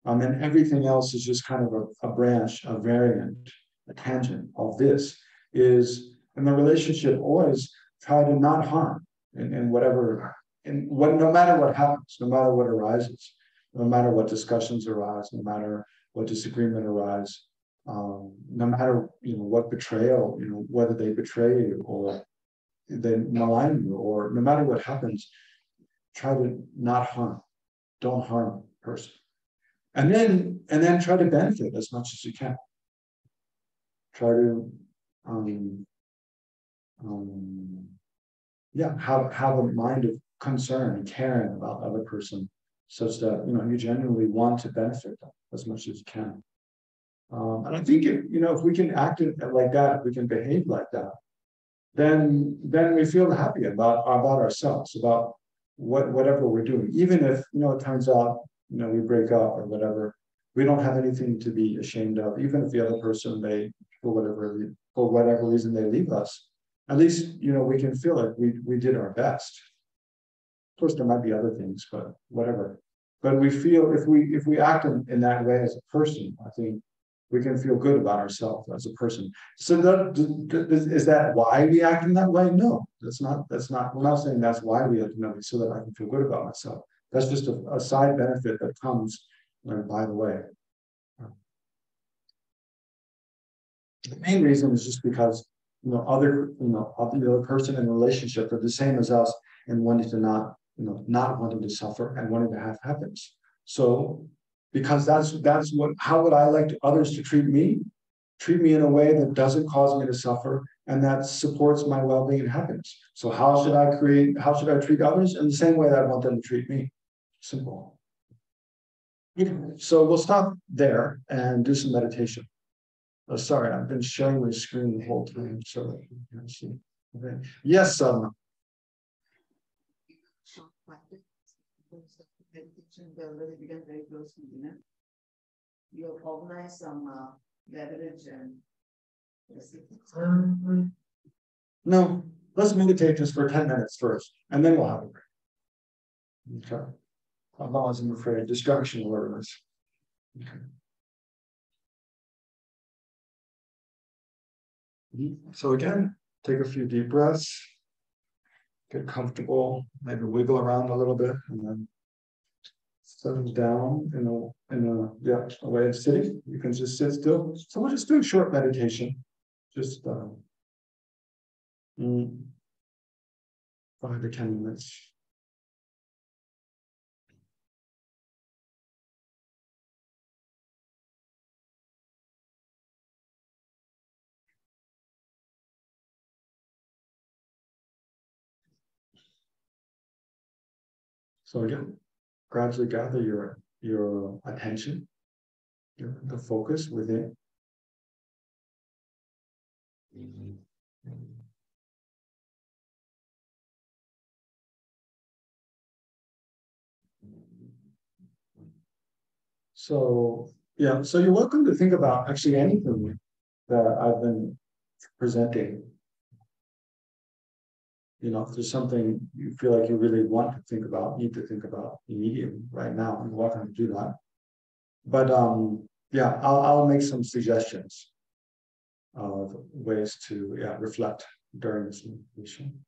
Um, and everything else is just kind of a, a branch, a variant, a tangent of this is in the relationship always try to not harm in, in whatever in what no matter what happens, no matter what arises, no matter what discussions arise, no matter what disagreement arise, um, no matter you know what betrayal, you know whether they betray you or they malign you, or no matter what happens, try to not harm, don't harm a person, and then and then try to benefit as much as you can. Try to um, um, yeah have have a mind of concern and caring about the other person such that you know you genuinely want to benefit them as much as you can um, and i think if you know if we can act like that if we can behave like that then then we feel happy about about ourselves about what whatever we're doing even if you know it turns out you know we break up or whatever we don't have anything to be ashamed of even if the other person may for whatever for whatever reason they leave us at least you know we can feel like we we did our best. Of course there might be other things but whatever. But we feel if we if we act in, in that way as a person i think we can feel good about ourselves as a person. So that, is that why we act in that way? No that's not that's not we're not saying that's why we act in that way so that i can feel good about myself. That's just a, a side benefit that comes like, by the way. The main reason is just because you know, other, you know, the other person in relationship are the same as us and wanting to not, you know, not wanting to suffer and wanting to have happiness. So because that's that's what how would I like others to treat me? Treat me in a way that doesn't cause me to suffer and that supports my well-being and happiness. So how should I create, how should I treat others? In the same way that I want them to treat me. Simple. So we'll stop there and do some meditation. Oh, sorry, I've been sharing my screen the whole time, so you can see. Okay. Yes, Selma.
You have organized some uh, beverage and.
No, let's meditate just for 10 minutes first, and then we'll have a break. Okay. Otherwise, I'm afraid distraction will arise. Okay. So again, take a few deep breaths, get comfortable, maybe wiggle around a little bit, and then settle down in a in a yeah a way of sitting. You can just sit still. So we'll just do a short meditation, just uh, mm, five to ten minutes. So again, gradually gather your your attention, your, the focus within. So yeah, so you're welcome to think about actually anything that I've been presenting you know, if there's something you feel like you really want to think about, need to think about immediately right now, you're welcome to do that. But um, yeah, I'll, I'll make some suggestions of ways to yeah, reflect during this meditation.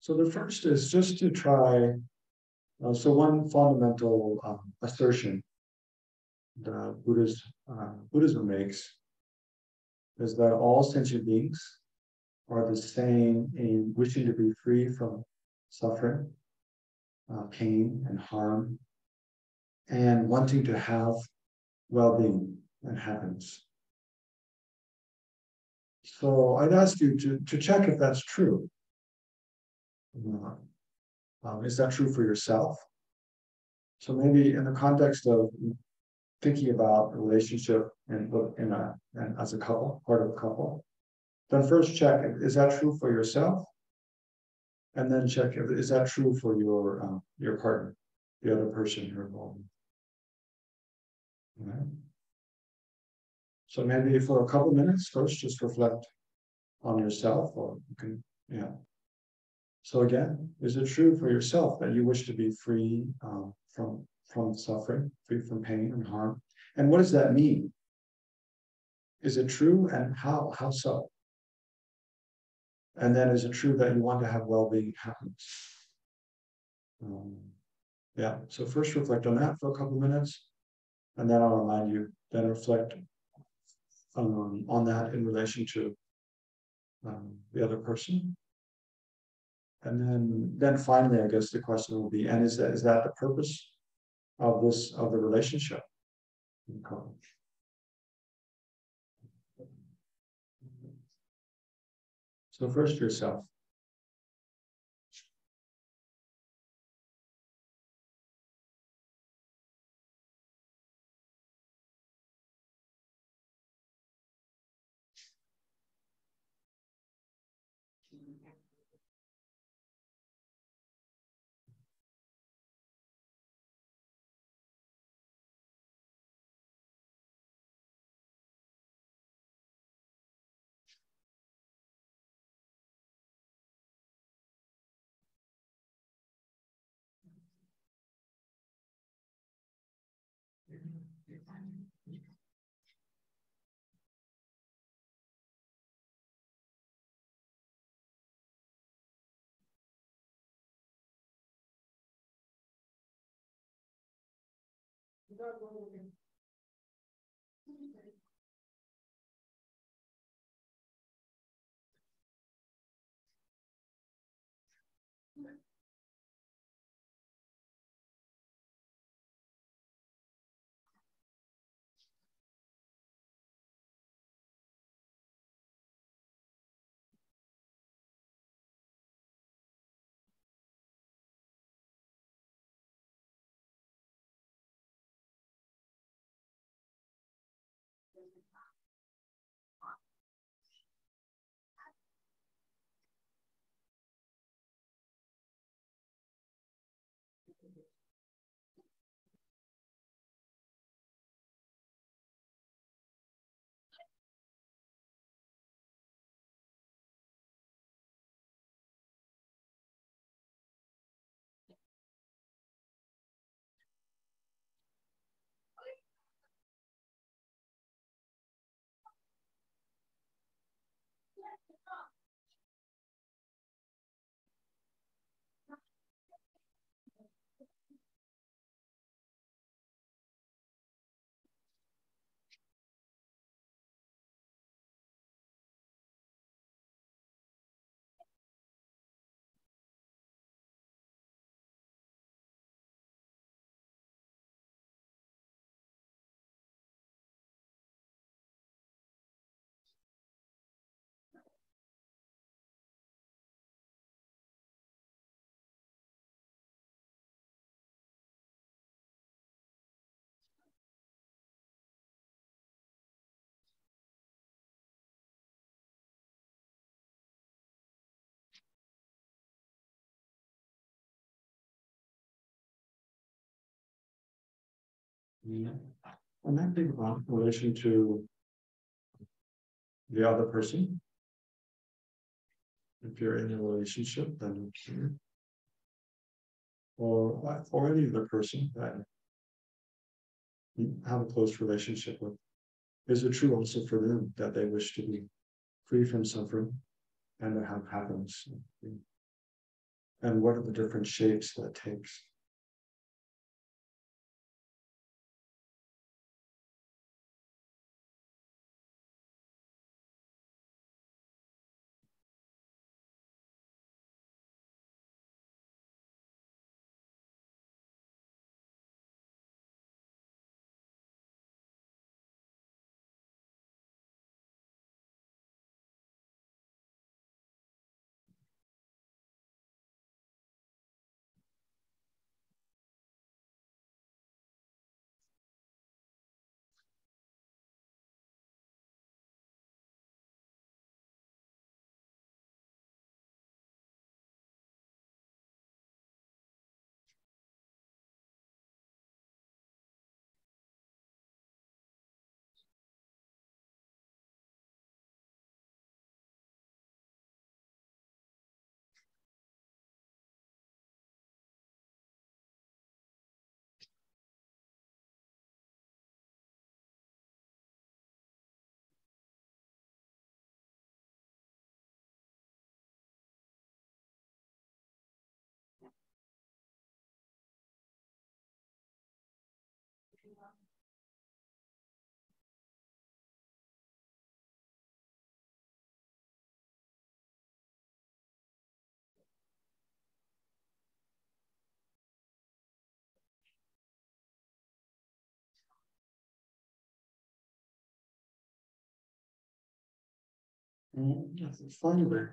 So the first is just to try uh, so one fundamental um, assertion that Buddhist, uh, Buddhism makes is that all sentient beings are the same in wishing to be free from suffering, uh, pain, and harm, and wanting to have well-being and happiness. So I'd ask you to, to check if that's true. Um, is that true for yourself? So maybe in the context of thinking about a relationship and in a and as a couple, part of a couple, then first check is that true for yourself, and then check if is that true for your um, your partner, the other person you're involved. Right. So maybe for a couple minutes first, just reflect on yourself or you can, yeah. So again, is it true for yourself that you wish to be free um, from from suffering, free from pain and harm? And what does that mean? Is it true and how? How so? And then is it true that you want to have well-being happiness? Um, yeah, so first reflect on that for a couple minutes, and then I'll remind you, then reflect um, on that in relation to um, the other person. And then, then finally, I guess the question will be, and is that is that the purpose of this of the relationship? So first yourself. Да, да. Yeah. And then think about relation to the other person. If you're in a relationship, then or or any other person that you have a close relationship with. Is it true also for them that they wish to be free from suffering and to have happiness? And what are the different shapes that takes? Finally.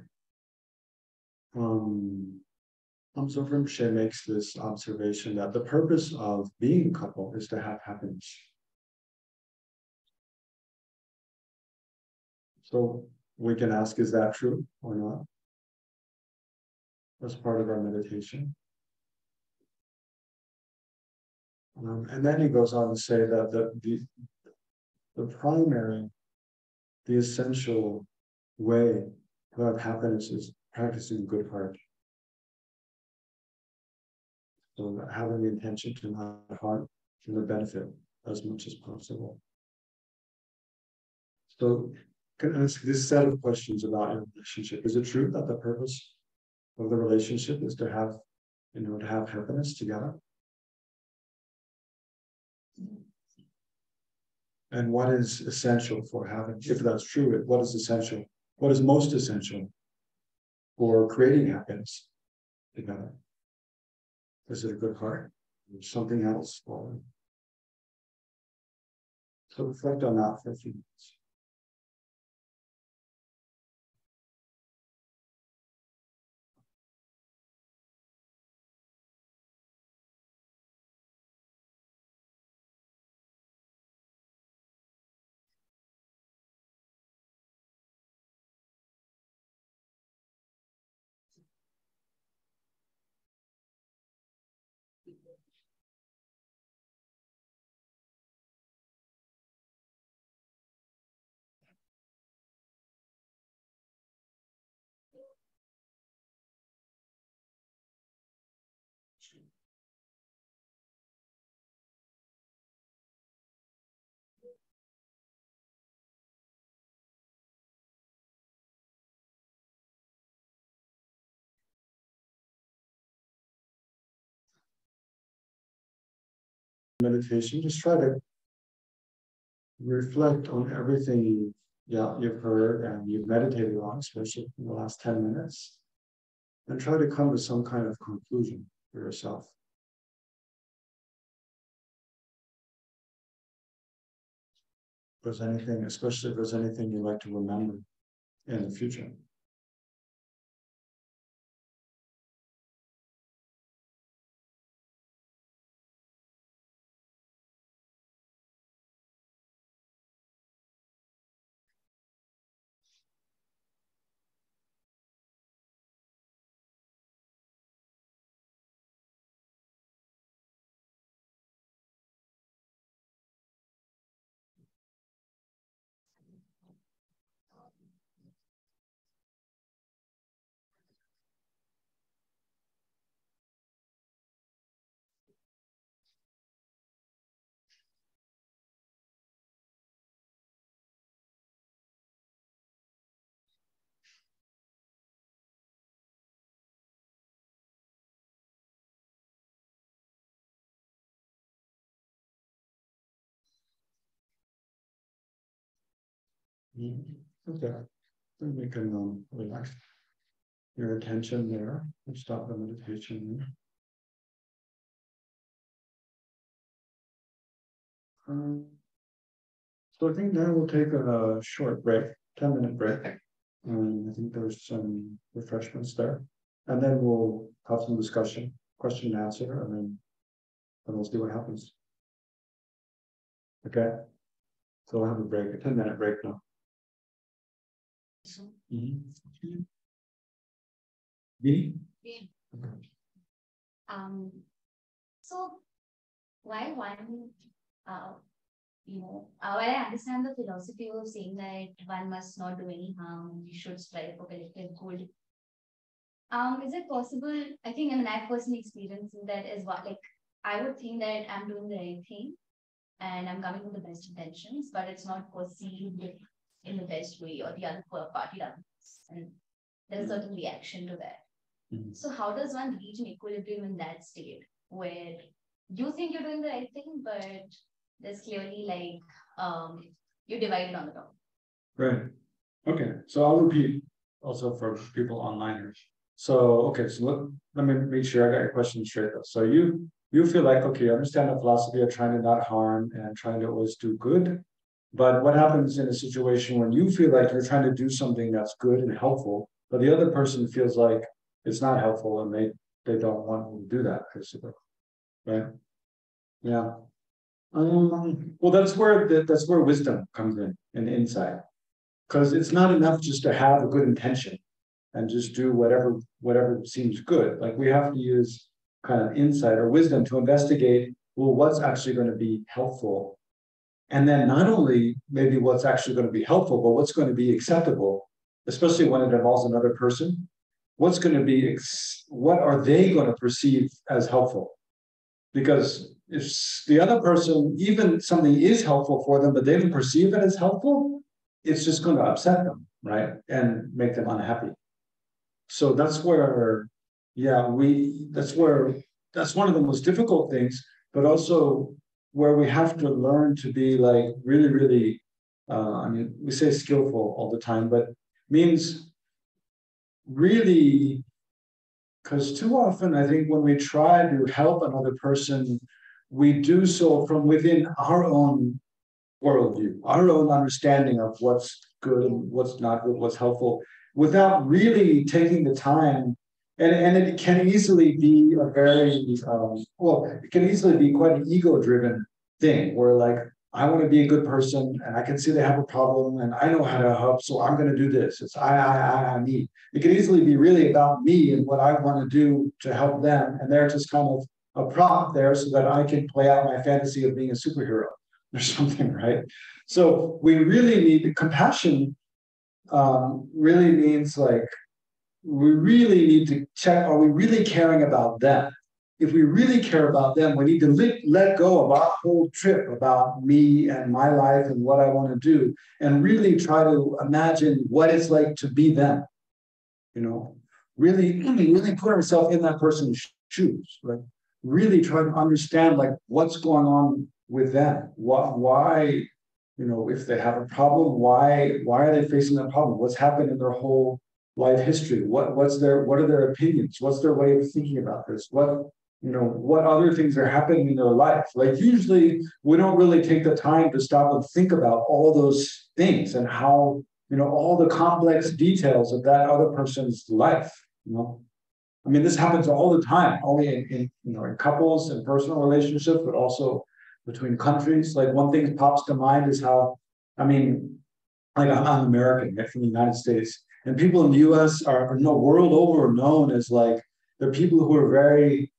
Um. Rinpoche makes this observation that the purpose of being a couple is to have happiness. So we can ask, is that true or not? As part of our meditation. Um, and then he goes on to say that the, the, the primary, the essential way have happiness is practicing good heart. So having the intention to not harm, to the benefit as much as possible. So can I ask this set of questions about your relationship? Is it true that the purpose of the relationship is to have, you know, to have happiness together? And what is essential for having, if that's true, what is essential? What is most essential for creating happiness together? Is it a good heart? Or something else? So reflect on that for a few minutes. Meditation, just try to reflect on everything yeah, you've heard and you've meditated on, especially in the last 10 minutes, and try to come to some kind of conclusion for yourself. If there's anything, especially if there's anything you'd like to remember in the future. Okay, then we can um, relax your attention there and stop the meditation. Um, so I think now we'll take a short break, 10 minute break. And I think there's some refreshments there. And then we'll have some discussion, question and answer, and then, then we'll see what happens. Okay. So we'll have a break, a 10 minute break now.
Yeah. Um, so why one, uh, you know, uh, I understand the philosophy of saying that one must not do any harm, you should strive for collective good. Um, is it possible? I think I mean I've personally experienced that as well. Like I would think that I'm doing the right thing and I'm coming with the best intentions, but it's not perceived in the best way or the other party doesn't. And there's a certain reaction to that. Mm-hmm. So how does one reach an equilibrium in that state where you think you're doing the right thing, but there's clearly like um you're divided on the top.
Right. Okay. So I'll repeat also for people online here. So okay, so let, let me make sure I got your question straight though. So you you feel like okay, you understand the philosophy of trying to not harm and trying to always do good, But what happens in a situation when you feel like you're trying to do something that's good and helpful, but the other person feels like it's not helpful and they they don't want you to do that, basically. Right? Yeah. Um, well, that's where the, that's where wisdom comes in and insight. Because it's not enough just to have a good intention and just do whatever whatever seems good. Like we have to use kind of insight or wisdom to investigate well what's actually going to be helpful and then not only maybe what's actually going to be helpful but what's going to be acceptable especially when it involves another person what's going to be what are they going to perceive as helpful? Because if the other person even something is helpful for them but they don't perceive it as helpful it's just going to upset them right? And make them unhappy. So that's where yeah we that's where that's one of the most difficult things but also where we have to learn to be like really really uh, i mean we say skillful all the time but means really because too often i think when we try to help another person we do so from within our own worldview our own understanding of what's good and what's not good what's helpful without really taking the time and, and it can easily be a very um, well it can easily be quite an ego driven thing where like I want to be a good person and I can see they have a problem and I know how to help, so I'm going to do this. It's I, I, I, I, me. It can easily be really about me and what I want to do to help them. And they're just kind of a prop there so that I can play out my fantasy of being a superhero or something, right? So we really need compassion, um, really means like we really need to check are we really caring about them? if we really care about them, we need to let, let go of our whole trip about me and my life and what I want to do and really try to imagine what it's like to be them. You know, really, really put ourselves in that person's shoes, right? Really try to understand like what's going on with them. What, why, you know, if they have a problem, why, why are they facing that problem? What's happened in their whole life history? What, what's their, what are their opinions? What's their way of thinking about this? What, you know what other things are happening in their life like usually we don't really take the time to stop and think about all those things and how you know all the complex details of that other person's life you know i mean this happens all the time only in, in you know in couples and personal relationships but also between countries like one thing pops to mind is how i mean like i'm, I'm american from the united states and people in the us are, are no world over known as like they're people who are very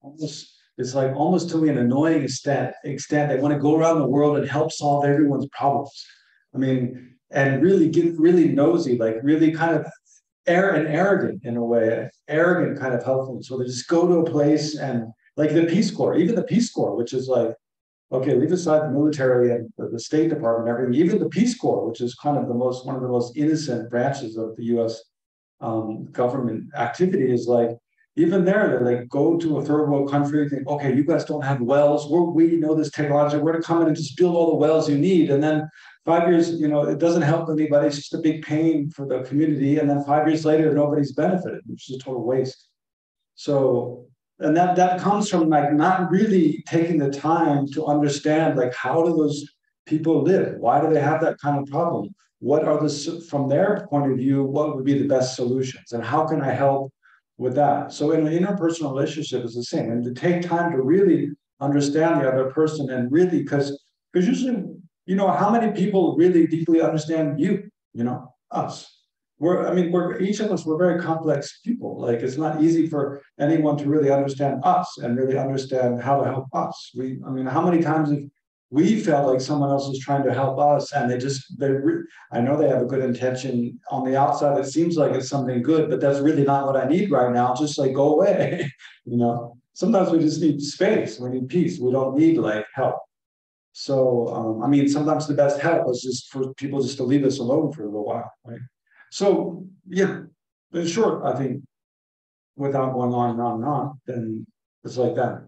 almost it's like almost to an annoying extent extent they want to go around the world and help solve everyone's problems. I mean and really get really nosy like really kind of air and arrogant in a way arrogant kind of helpful. So they just go to a place and like the peace corps even the peace corps which is like okay leave aside the military and the, the state department everything even the peace corps which is kind of the most one of the most innocent branches of the us um, government activity is like even there, they like go to a third world country, think, okay, you guys don't have wells. We're, we know this technology. We're to come in and just build all the wells you need. And then five years, you know, it doesn't help anybody. It's just a big pain for the community. And then five years later, nobody's benefited, which is a total waste. So, and that that comes from like not really taking the time to understand like how do those people live? Why do they have that kind of problem? What are the from their point of view? What would be the best solutions? And how can I help? with that. So in an interpersonal relationship is the same. And to take time to really understand the other person and really because because usually, you know, how many people really deeply understand you, you know, us. We're, I mean, we're each of us, we're very complex people. Like it's not easy for anyone to really understand us and really understand how to help us. We, I mean, how many times have we felt like someone else was trying to help us and they just they re- i know they have a good intention on the outside. It seems like it's something good but that's really not what i need right now. Just like go away you know? Sometimes we just need space. We need peace. We don't need like help. So um, i mean sometimes the best help is just for people just to leave us alone for a little while right so yeah in short i think without going on and on and on then it's like that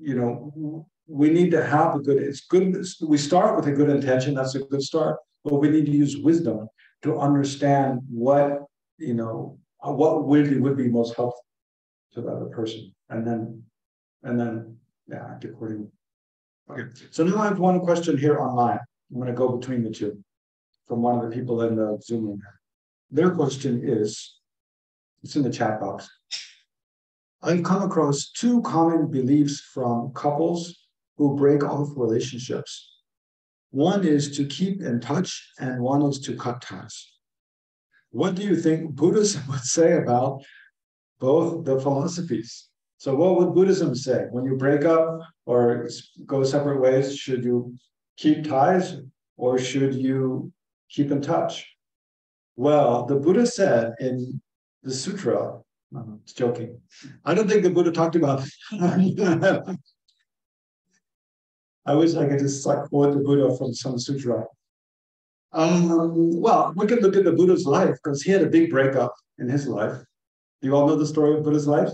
you know we need to have a good, it's good, we start with a good intention, that's a good start, but we need to use wisdom to understand what, you know, what really would be most helpful to the other person. And then, and then, yeah, act accordingly. Okay, so now I have one question here online. I'm gonna go between the two. From one of the people in the Zoom room. Their question is, it's in the chat box. I've come across two common beliefs from couples who break off relationships. One is to keep in touch, and one is to cut ties. What do you think Buddhism would say about both the philosophies? So, what would Buddhism say when you break up or go separate ways? Should you keep ties or should you keep in touch? Well, the Buddha said in the sutra, I'm joking. I don't think the Buddha talked about. I wish I could just like quote the Buddha from some sutra. Um, well, we could look at the Buddha's life because he had a big breakup in his life. Do you all know the story of Buddha's life?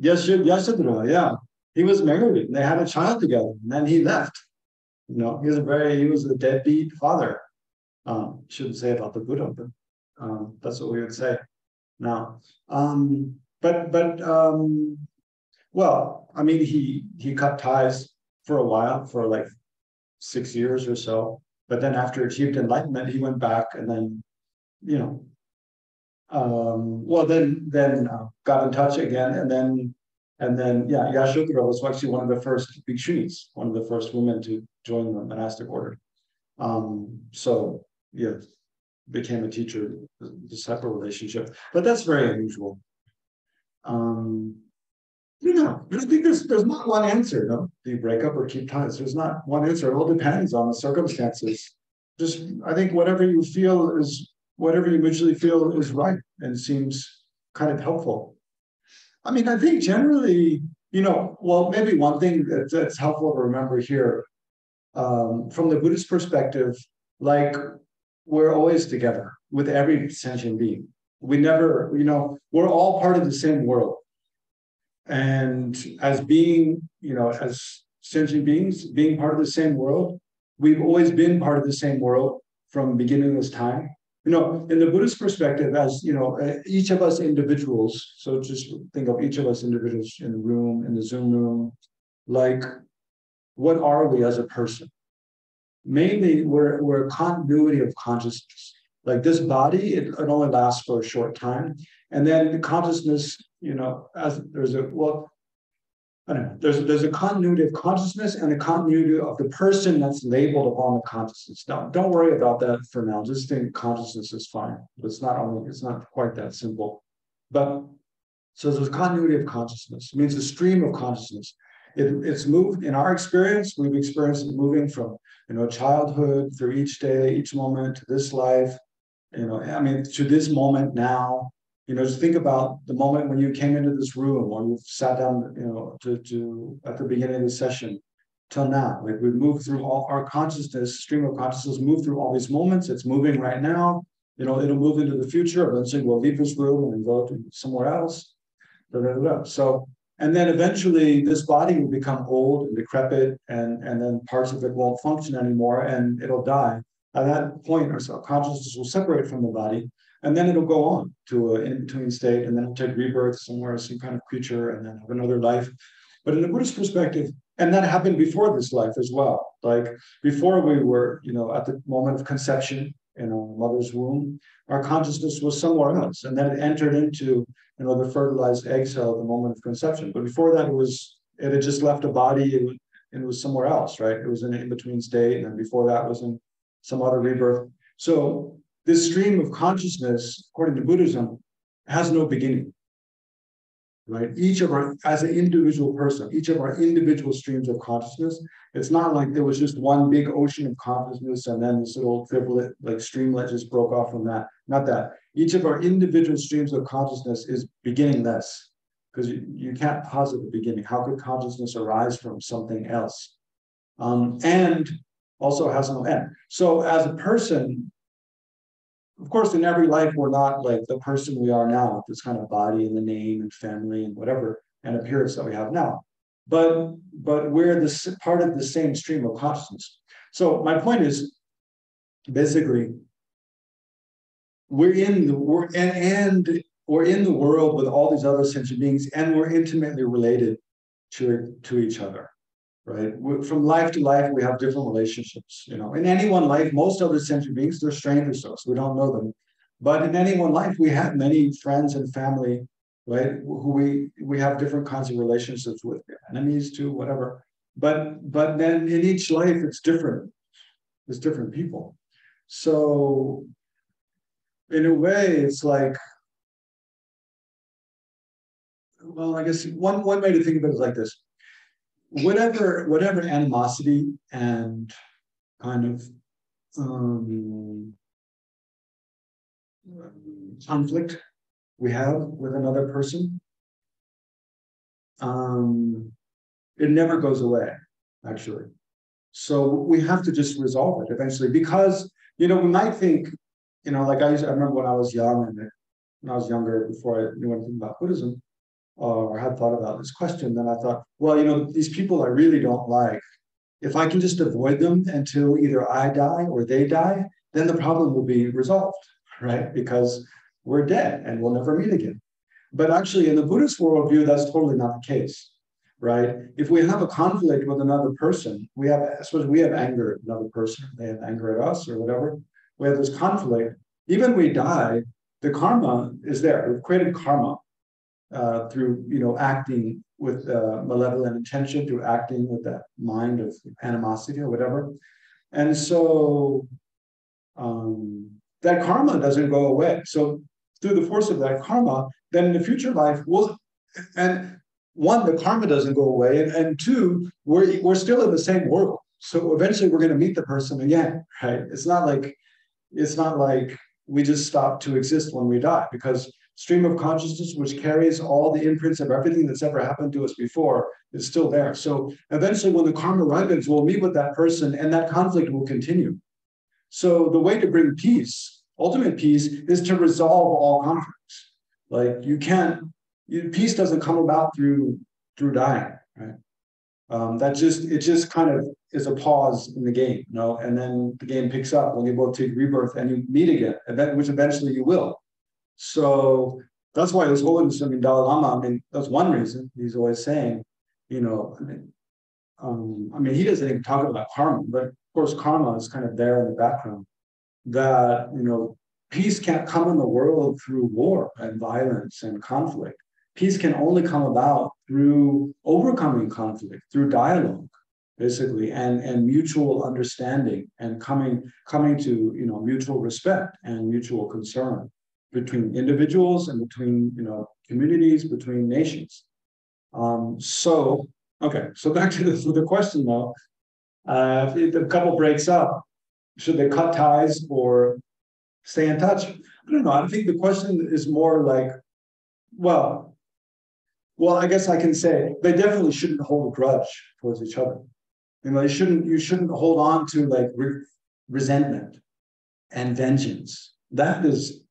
Yashodhara, yeah. He was married. And they had a child together, and then he left. You know, he was a very he was a deadbeat father. Um, shouldn't say about the Buddha, but um, that's what we would say now. Um, but but um, well, I mean, he he cut ties for a while, for like six years or so. But then after achieved enlightenment, he went back and then, you know, um, well, then then uh, got in touch again, and then and then yeah, Yashodhara was actually one of the first bhikshunis, one of the first women to join the monastic order. Um, so yeah, became a teacher disciple relationship, but that's very unusual. Um, you know, I think there's there's not one answer. No, do you break up or keep ties? There's not one answer. It all depends on the circumstances. Just I think whatever you feel is whatever you mutually feel is right and seems kind of helpful. I mean, I think generally, you know, well, maybe one thing that, that's helpful to remember here, um, from the Buddhist perspective, like we're always together with every sentient being. We never, you know, we're all part of the same world and as being, you know, as sentient beings, being part of the same world, we've always been part of the same world from beginningless time. You know, in the Buddhist perspective, as you know, uh, each of us individuals, so just think of each of us individuals in the room, in the Zoom room, like what are we as a person? Mainly, we're, we're a continuity of consciousness. Like this body, it, it only lasts for a short time. And then the consciousness you know, as there's a well, I don't know, there's there's a continuity of consciousness and the continuity of the person that's labeled upon the consciousness. Now, don't worry about that for now. Just think consciousness is fine. It's not only it's not quite that simple. But so there's a continuity of consciousness. It means a stream of consciousness. It, it's moved in our experience, we've experienced moving from you know childhood through each day, each moment to this life, you know, I mean, to this moment now, you know, just think about the moment when you came into this room or you sat down, you know, to, to at the beginning of the session till now. Like we've moved through all our consciousness, stream of consciousness, moved through all these moments. It's moving right now. You know, it'll move into the future. Eventually we'll leave this room and go to somewhere else. Da, da, da, so, and then eventually this body will become old and decrepit and, and then parts of it won't function anymore and it'll die. At that point, our consciousness will separate from the body and then it'll go on to an in-between state, and then it'll take rebirth somewhere as some kind of creature, and then have another life. But in the Buddhist perspective, and that happened before this life as well. Like before we were, you know, at the moment of conception in our mother's womb, our consciousness was somewhere else, and then it entered into, you know, the fertilized egg cell at the moment of conception. But before that, it was it had just left a body and it was somewhere else, right? It was in an in-between state, and then before that was in some other rebirth. So this stream of consciousness, according to Buddhism, has no beginning. Right? Each of our, as an individual person, each of our individual streams of consciousness, it's not like there was just one big ocean of consciousness and then this little triplet, like streamlet just broke off from that. Not that. Each of our individual streams of consciousness is beginningless because you, you can't posit the beginning. How could consciousness arise from something else? Um, and also has no end. So as a person, of course, in every life, we're not like the person we are now, with this kind of body and the name and family and whatever and appearance that we have now. But but we're this part of the same stream of consciousness. So my point is, basically, we're in the we're and, and we're in the world with all these other sentient beings, and we're intimately related to to each other, right? We- From life to life, we have different relationships, you know, in any one life, most other sentient beings, they're strangers to us, we don't know them. But in any one life, we have many friends and family, right, who we, we have different kinds of relationships with, enemies too, whatever. But, but then in each life, it's different. It's different people. So in a way, it's like, well, I guess one, one way to think of it is like this. Whatever, whatever animosity and kind of um, conflict we have with another person, um, it never goes away, actually. So we have to just resolve it eventually because, you know, we might think, you know, like I used, I remember when I was young and when I was younger, before I knew anything about Buddhism, Uh, or had thought about this question, then I thought, well, you know, these people I really don't like, if I can just avoid them until either I die or they die, then the problem will be resolved, right? Because we're dead and we'll never meet again. But actually, in the Buddhist worldview, that's totally not the case, right? If we have a conflict with another person, we have, suppose we have anger at another person, they have anger at us or whatever, we have this conflict, even we die, the karma is there. We've created karma uh, through you know acting with uh, malevolent intention, through acting with that mind of animosity or whatever, and so um, that karma doesn't go away. So through the force of that karma, then in the future life, we'll and one, the karma doesn't go away, and, and two, we're we're still in the same world. So eventually, we're going to meet the person again, right? It's not like it's not like we just stop to exist when we die because stream of consciousness, which carries all the imprints of everything that's ever happened to us before, is still there. So eventually, when the karma ripens, we'll meet with that person and that conflict will continue. So the way to bring peace, ultimate peace, is to resolve all conflicts. Like you can't, you, peace doesn't come about through through dying, right? Um, that just it just kind of is a pause in the game, you know, and then the game picks up when you both take rebirth and you meet again, which eventually you will. So that's why this holiness, I mean, Dalai Lama, I mean, that's one reason he's always saying, you know, I mean, um, I mean, he doesn't even talk about karma, but of course, karma is kind of there in the background. That, you know, peace can't come in the world through war and violence and conflict. Peace can only come about through overcoming conflict, through dialogue, basically, and, and mutual understanding and coming, coming to, you know, mutual respect and mutual concern between individuals and between you know communities, between nations. Um, so okay, so back to the, the question though. Uh, if the couple breaks up, should they cut ties or stay in touch? I don't know. I think the question is more like, well, well, I guess I can say they definitely shouldn't hold a grudge towards each other. You know, they shouldn't. You shouldn't hold on to like re- resentment and vengeance. That is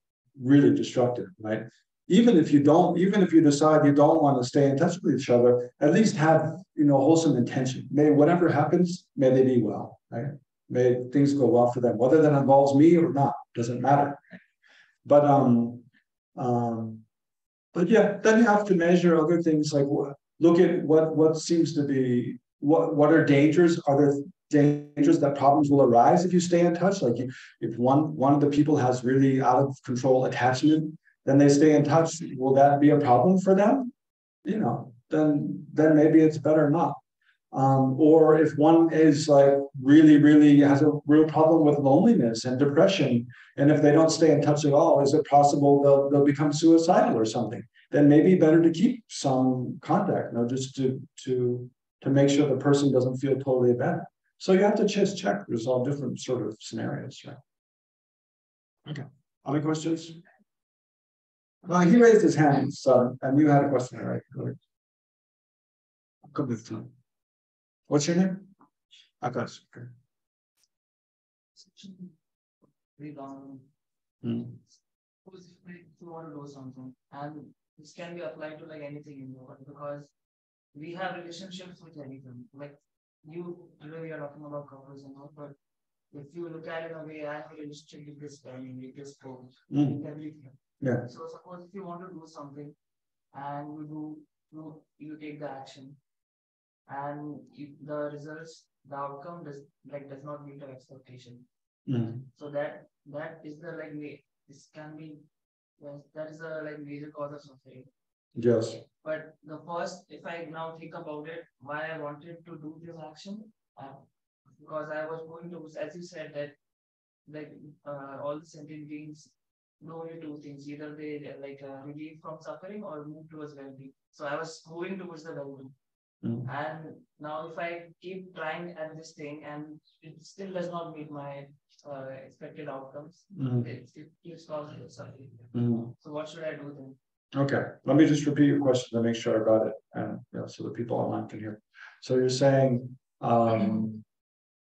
really destructive, right? Even if you don't, even if you decide you don't want to stay in touch with each other, at least have you know wholesome intention. May whatever happens, may they be well, right? May things go well for them, whether that involves me or not, doesn't matter. But um, um, but yeah, then you have to measure other things like look at what what seems to be what what are dangers? Are there dangers that problems will arise if you stay in touch. Like if one one of the people has really out of control attachment, then they stay in touch. Will that be a problem for them? You know, then then maybe it's better not. Um, or if one is like really, really has a real problem with loneliness and depression, and if they don't stay in touch at all, is it possible they'll they'll become suicidal or something? Then maybe better to keep some contact, you know, just to to to make sure the person doesn't feel totally abandoned. So you have to just check. There's all different sort of scenarios, right? Okay. Other questions? Well, he raised his hand, so and you had a question, right? Come with time. What's your name? Akash. Okay.
Hmm. And this can be applied to like anything in the world because we have relationships with anything. Like you, know we are talking about couples and all, but if you look at it in a way, I have with this family, with this phone,
Mm.
everything.
Yeah.
So suppose if you want to do something and you do, you, you take the action and if the results, the outcome does like does not meet your expectation.
Mm.
So that that is the like this can be that is a like major cause of suffering.
Yes.
But the first, if I now think about it, why I wanted to do this action, uh, because I was going to, as you said, that like uh, all the sentient beings know only two things: either they like uh, relieve from suffering or move towards well-being. So I was moving towards the well-being.
Mm.
And now, if I keep trying at this thing and it still does not meet my uh, expected outcomes,
Mm.
it, it keeps causing suffering.
Mm.
So what should I do then?
Okay, let me just repeat your question to make sure I got it, and, you know, so the people online can hear. So you're saying, um.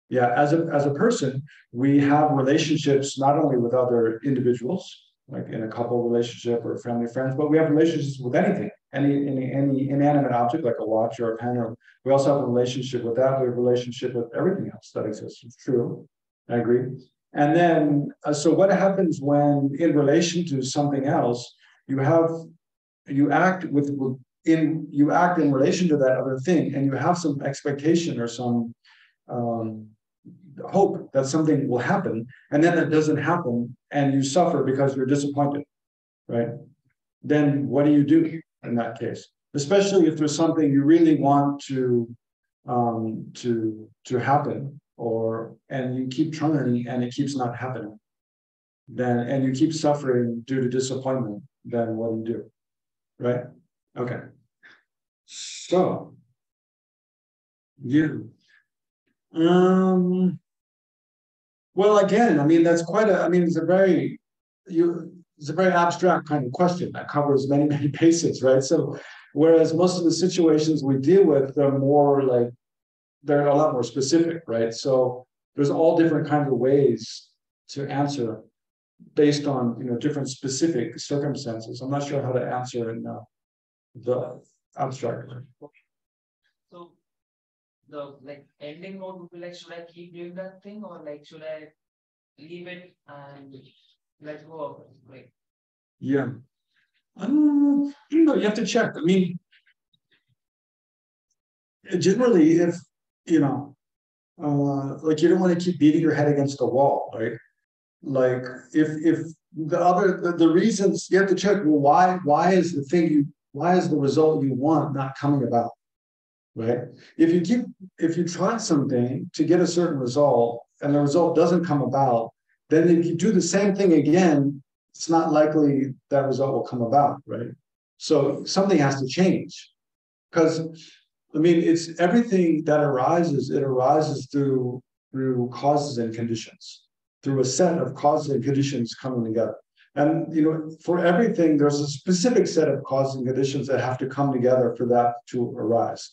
Yeah, as a, as a person, we have relationships not only with other individuals, like in a couple relationship or family friends, but we have relationships with anything. Any, any, any inanimate object like a watch or a pen, or we also have a relationship with that, we have a relationship with everything else that exists, it's true. I agree. And then, uh, so what happens when in relation to something else, you have, you act with, in, you act in relation to that other thing, and you have some expectation or some um, hope that something will happen, and then it doesn't happen, and you suffer because you're disappointed, right? Then what do you do in that case? Especially if there's something you really want to um, to to happen, or and you keep trying and it keeps not happening. Then and you keep suffering due to disappointment. Then what do you do? Right? Okay. So you. Um. Well, again, I mean, that's quite a, I mean, it's a very, you, it's a very abstract kind of question that covers many, many bases, right? So whereas most of the situations we deal with, they're more like, they're a lot more specific, right? So there's all different kinds of ways to answer based on, you know, different specific circumstances. I'm not sure how to answer in uh, the abstract.
So the like ending note would be like, should I keep doing that thing or like should I leave it and let go of it? Like
Yeah. Um, you know, you have to check. I mean, generally, if you know, uh, like you don't want to keep beating your head against the wall, right? Like if if the other the, the reasons you have to check. Well, why why is the thing you why is the result you want not coming about? Right? If you keep if you try something to get a certain result and the result doesn't come about, then if you do the same thing again, it's not likely that result will come about, right? So something has to change. Because I mean, it's everything that arises, it arises through through causes and conditions, through a set of causes and conditions coming together. And you know, for everything, there's a specific set of causes and conditions that have to come together for that to arise.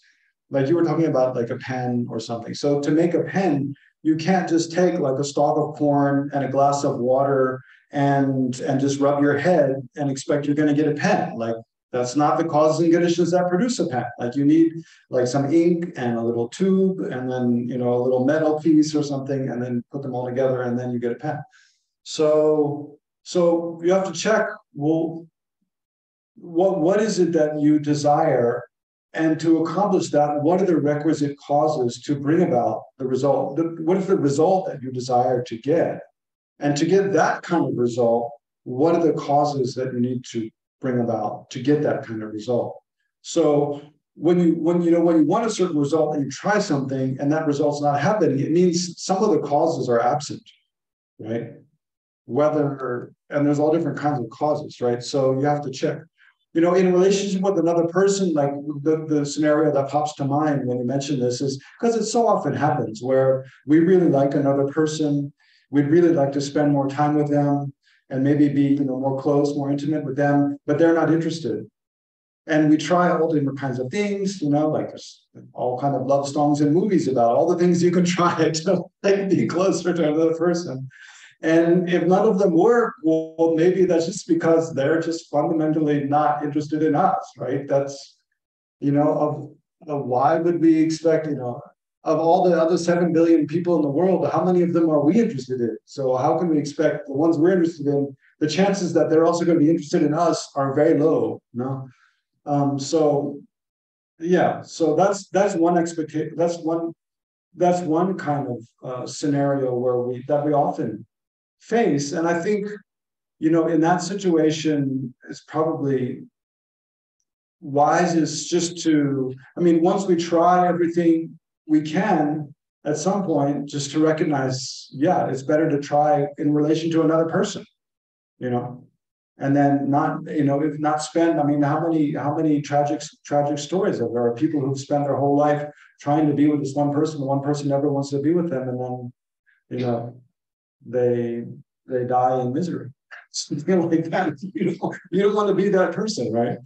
Like you were talking about like a pen or something. So to make a pen, you can't just take like a stalk of corn and a glass of water and and just rub your head and expect you're going to get a pen. Like that's not the causes and conditions that produce a pen. Like you need like some ink and a little tube and then you know a little metal piece or something and then put them all together and then you get a pen. So so you have to check well what what is it that you desire and to accomplish that what are the requisite causes to bring about the result what is the result that you desire to get and to get that kind of result what are the causes that you need to bring about to get that kind of result. So when you when you know when you want a certain result and you try something and that result's not happening it means some of the causes are absent right? Whether and there's all different kinds of causes right? So you have to check. You know, in relationship with another person, like the, the scenario that pops to mind when you mention this is because it so often happens where we really like another person, we'd really like to spend more time with them and maybe be, you know, more close, more intimate with them, but they're not interested. And we try all different kinds of things, you know, like all kind of love songs and movies about all the things you can try to like be closer to another person. And if none of them work, well, maybe that's just because they're just fundamentally not interested in us, right? That's, you know, of, of why would we expect, you know, of all the other 7 billion people in the world, how many of them are we interested in? So how can we expect the ones we're interested in, the chances that they're also going to be interested in us are very low, you know? Um, so yeah, so that's, that's one expectation, that's one, that's one kind of uh scenario where we, that we often face, and I think, you know, in that situation, it's probably wise is just to, I mean, once we try everything we can, at some point, just to recognize, yeah, it's better to try in relation to another person, you know? And then not, you know, if not spend, I mean, how many, how many tragic, tragic stories of there are people who've spent their whole life trying to be with this one person, the one person never wants to be with them, and then, you know, they, they die in misery. Something like that. You don't, you don't want to be that person, right?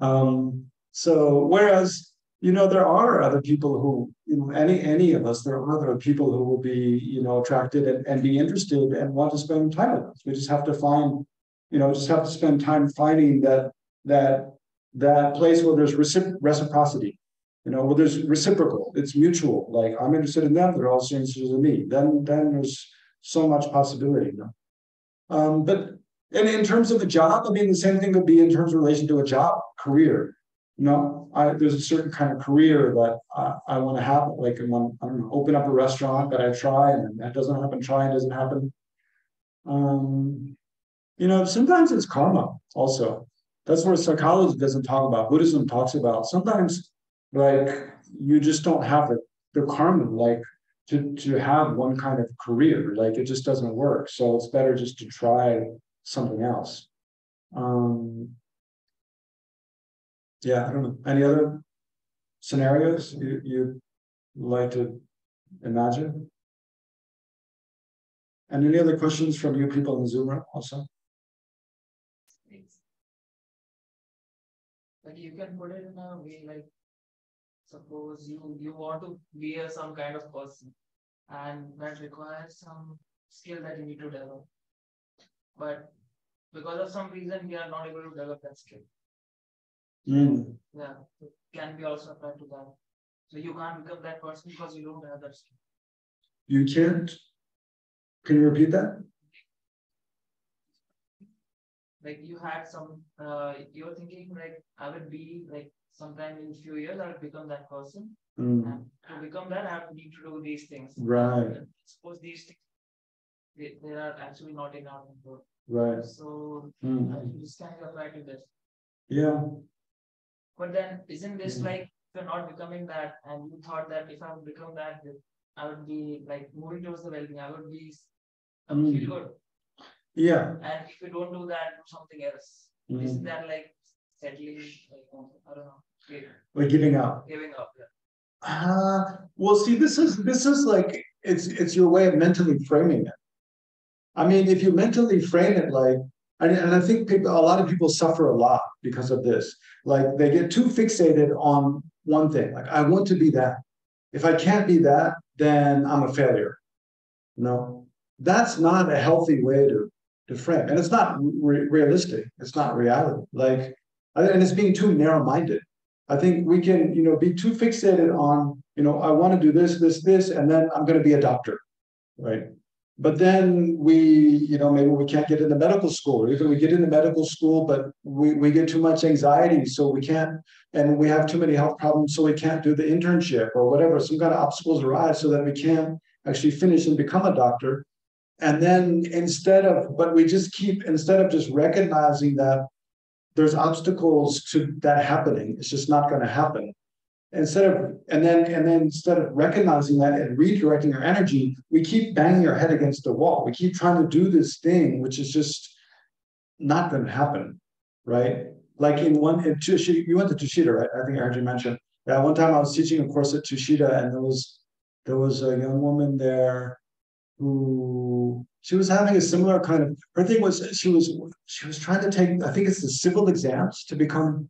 Um, so whereas, you know, there are other people who, you know, any any of us, there are other people who will be, you know, attracted and, and be interested and want to spend time with us. We just have to find, you know, just have to spend time finding that that that place where there's recipro- reciprocity, you know, where there's reciprocal, it's mutual. Like I'm interested in them, they're also interested in me. Then then there's so much possibility, you know. Um, but and in terms of a job, I mean, the same thing would be in terms of relation to a job, career. You know, I, there's a certain kind of career that I, I want to have, like I want, I don't know, open up a restaurant that I try and that doesn't happen, trying doesn't happen. Um, you know, sometimes it's karma also. That's where psychology doesn't talk about, Buddhism talks about. Sometimes, like, you just don't have the, the karma, like, to, to have one kind of career. Like, it just doesn't work. So it's better just to try something else. Um, yeah, I don't know. Any other scenarios you, you'd like to imagine? And any other questions from you people in Zoom also?
Like you can put it in a way like suppose you you want to be a some kind of person and that requires some skill that you need to develop. But because of some reason we are not able to develop that skill.
Mm,
Yeah, it can be also applied to that. So you can't become that person because you don't have that skill.
you can't? Can you repeat that?
Like you had some, uh, you're thinking like I would be like sometime in few years I would become that person.
Mm,
And to become that, I have to need to do these things.
right,
Suppose these things, they, they are actually not in our control.
right.
So
Mm,
uh, this can be applied to this.
yeah,
But then isn't this
Mhm.
like you're not becoming that and you thought that if I would become that, I would be like moving towards the well-being, I would be would feel good.
yeah.
And if you don't do that, do something else.
mm.
Isn't that like settling, like, I don't know, gi-
Like giving up.
giving up? Yeah.
Uh, well, see, this is this is like it's it's your way of mentally framing it. I mean, if you mentally frame it like, and, and I think people, a lot of people suffer a lot because of this. Like they get too fixated on one thing. Like I want to be that. If I can't be that, then I'm a failure. No, that's not a healthy way to to frame, and it's not re- realistic. It's not reality. Like, and it's being too narrow-minded. I think we can, you know, be too fixated on, you know, I want to do this, this, this, and then I'm going to be a doctor, right? But then we, you know, maybe we can't get into medical school, or even we get into medical school, but we, we get too much anxiety, so we can't, and we have too many health problems, so we can't do the internship or whatever. Some kind of obstacles arise so that we can't actually finish and become a doctor. And then instead of, but we just keep, instead of just recognizing that there's obstacles to that happening. It's just not going to happen. Instead of and then and then instead of recognizing that and redirecting our energy, we keep banging our head against the wall. We keep trying to do this thing, which is just not going to happen, right? Like in one, in Tushita, you went to Tushita, right? I think I heard you mention. Yeah, one time I was teaching a course at Tushita, and there was there was a young woman there who she was having a similar kind of her thing was she was she was trying to take i think it's the civil exams to become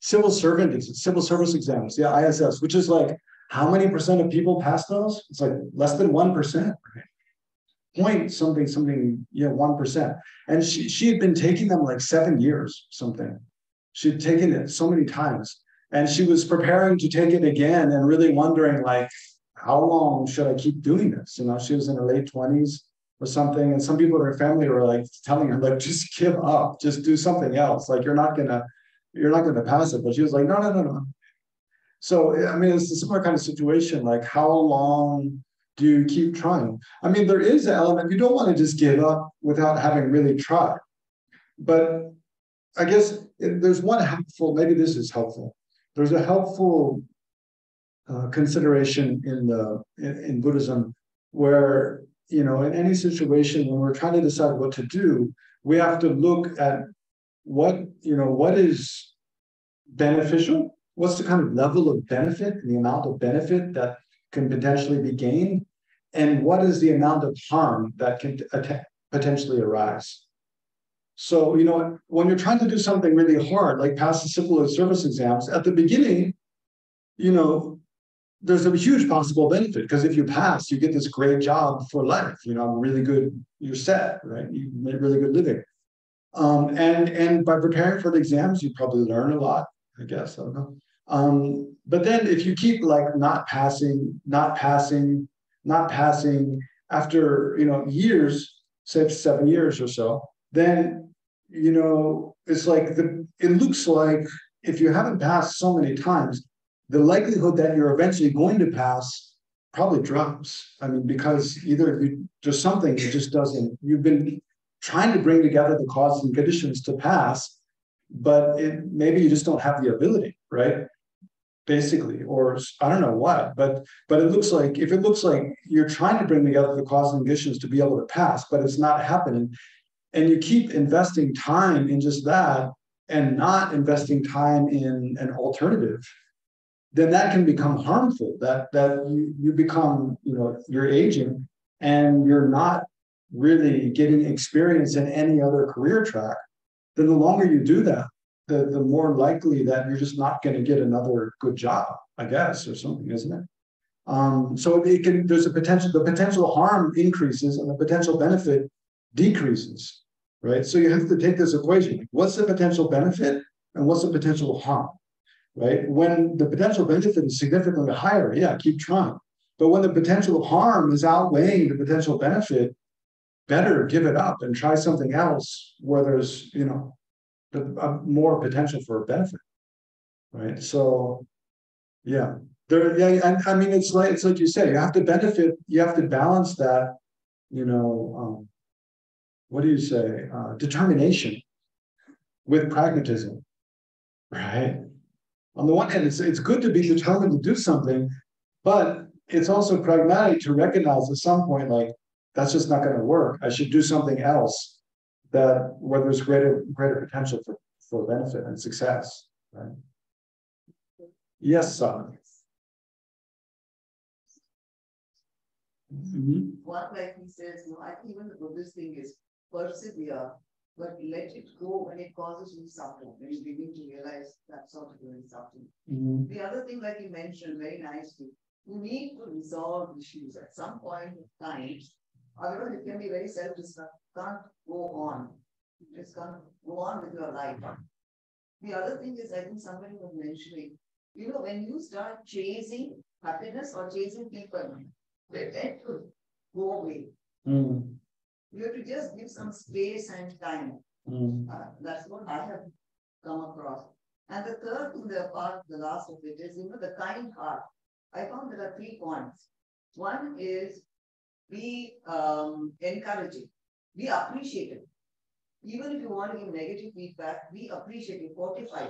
civil servant civil service exams the IAS which is like how many percent of people pass those? It's like less than one percent point something something yeah one percent. And she she had been taking them like seven years something. She'd taken it so many times. And she was preparing to take it again and really wondering like how long should i keep doing this? You know she was in her late 20s or something. And some people in her family were like telling her, like, just give up, just do something else. Like you're not gonna, you're not gonna pass it. But she was like, no, no, no, no. So, I mean, it's a similar kind of situation, like how long do you keep trying? I mean, there is an element, you don't want to just give up without having really tried. But I guess there's one helpful, maybe this is helpful. There's a helpful uh, consideration in the in, in Buddhism where you know in any situation when we're trying to decide what to do, we have to look at what you know what is beneficial? What's the kind of level of benefit and the amount of benefit that can potentially be gained? And what is the amount of harm that can potentially arise? So you know when you're trying to do something really hard like pass the civil service exams at the beginning you know there's a huge possible benefit because if you pass you get this great job for life. You know i'm really good you're set right? You make really good living um, and and by preparing for the exams, you probably learn a lot. I guess I don't know. Um, but then if you keep like not passing, not passing, not passing after you know years, say seven years or so, then you know it's like the it looks like if you haven't passed so many times, the likelihood that you're eventually going to pass probably drops. I mean, because either you just something that just doesn't. You've been trying to bring together the causes and conditions to pass, but it, maybe you just don't have the ability, right? Basically, or I don't know what, but but it looks like if it looks like you're trying to bring together the causes and conditions to be able to pass, but it's not happening, and you keep investing time in just that and not investing time in an alternative, then that can become harmful. That that you you become you know you're aging and you're not really getting experience in any other career track, then the longer you do that, the, the more likely that you're just not going to get another good job, I guess, or something, isn't it? Um, so it can there's a potential the potential harm increases and the potential benefit decreases, right? So you have to take this equation. What's the potential benefit and what's the potential harm? Right? When the potential benefit is significantly higher, yeah, keep trying. But when the potential harm is outweighing the potential benefit, better give it up and try something else where there's you know more potential for a benefit right? So yeah. There yeah and i mean it's like it's like you say you have to benefit you have to balance that you know um, what do you say uh, determination with pragmatism right? On the one hand it's, it's good to be determined to do something but it's also pragmatic to recognize at some point like that's just not going to work. I should do something else that where there's greater greater potential for, for benefit and success. Right? Yes, son.
Mm-hmm. What like he says, no, I think even the Buddhist thing is persevere, but let it go when it causes you suffering, when you begin to realize that sort of doing something. Mm-hmm. The other thing, like you mentioned very nicely, you need to resolve issues at some point in time Otherwise, it can be very self-destructive. Can't go on. You just can't go on with your life. The other thing is, I think somebody was mentioning, you know, when you start chasing happiness or chasing people, they tend to go away. Mm. You have to just give some space and time. Mm. Uh, that's what I have come across. And the third thing, the part, the last of it is, you know, the kind heart. I found there are three points. One is be um, encouraging, be appreciative. Even if you want to give negative feedback, be appreciative, fortify.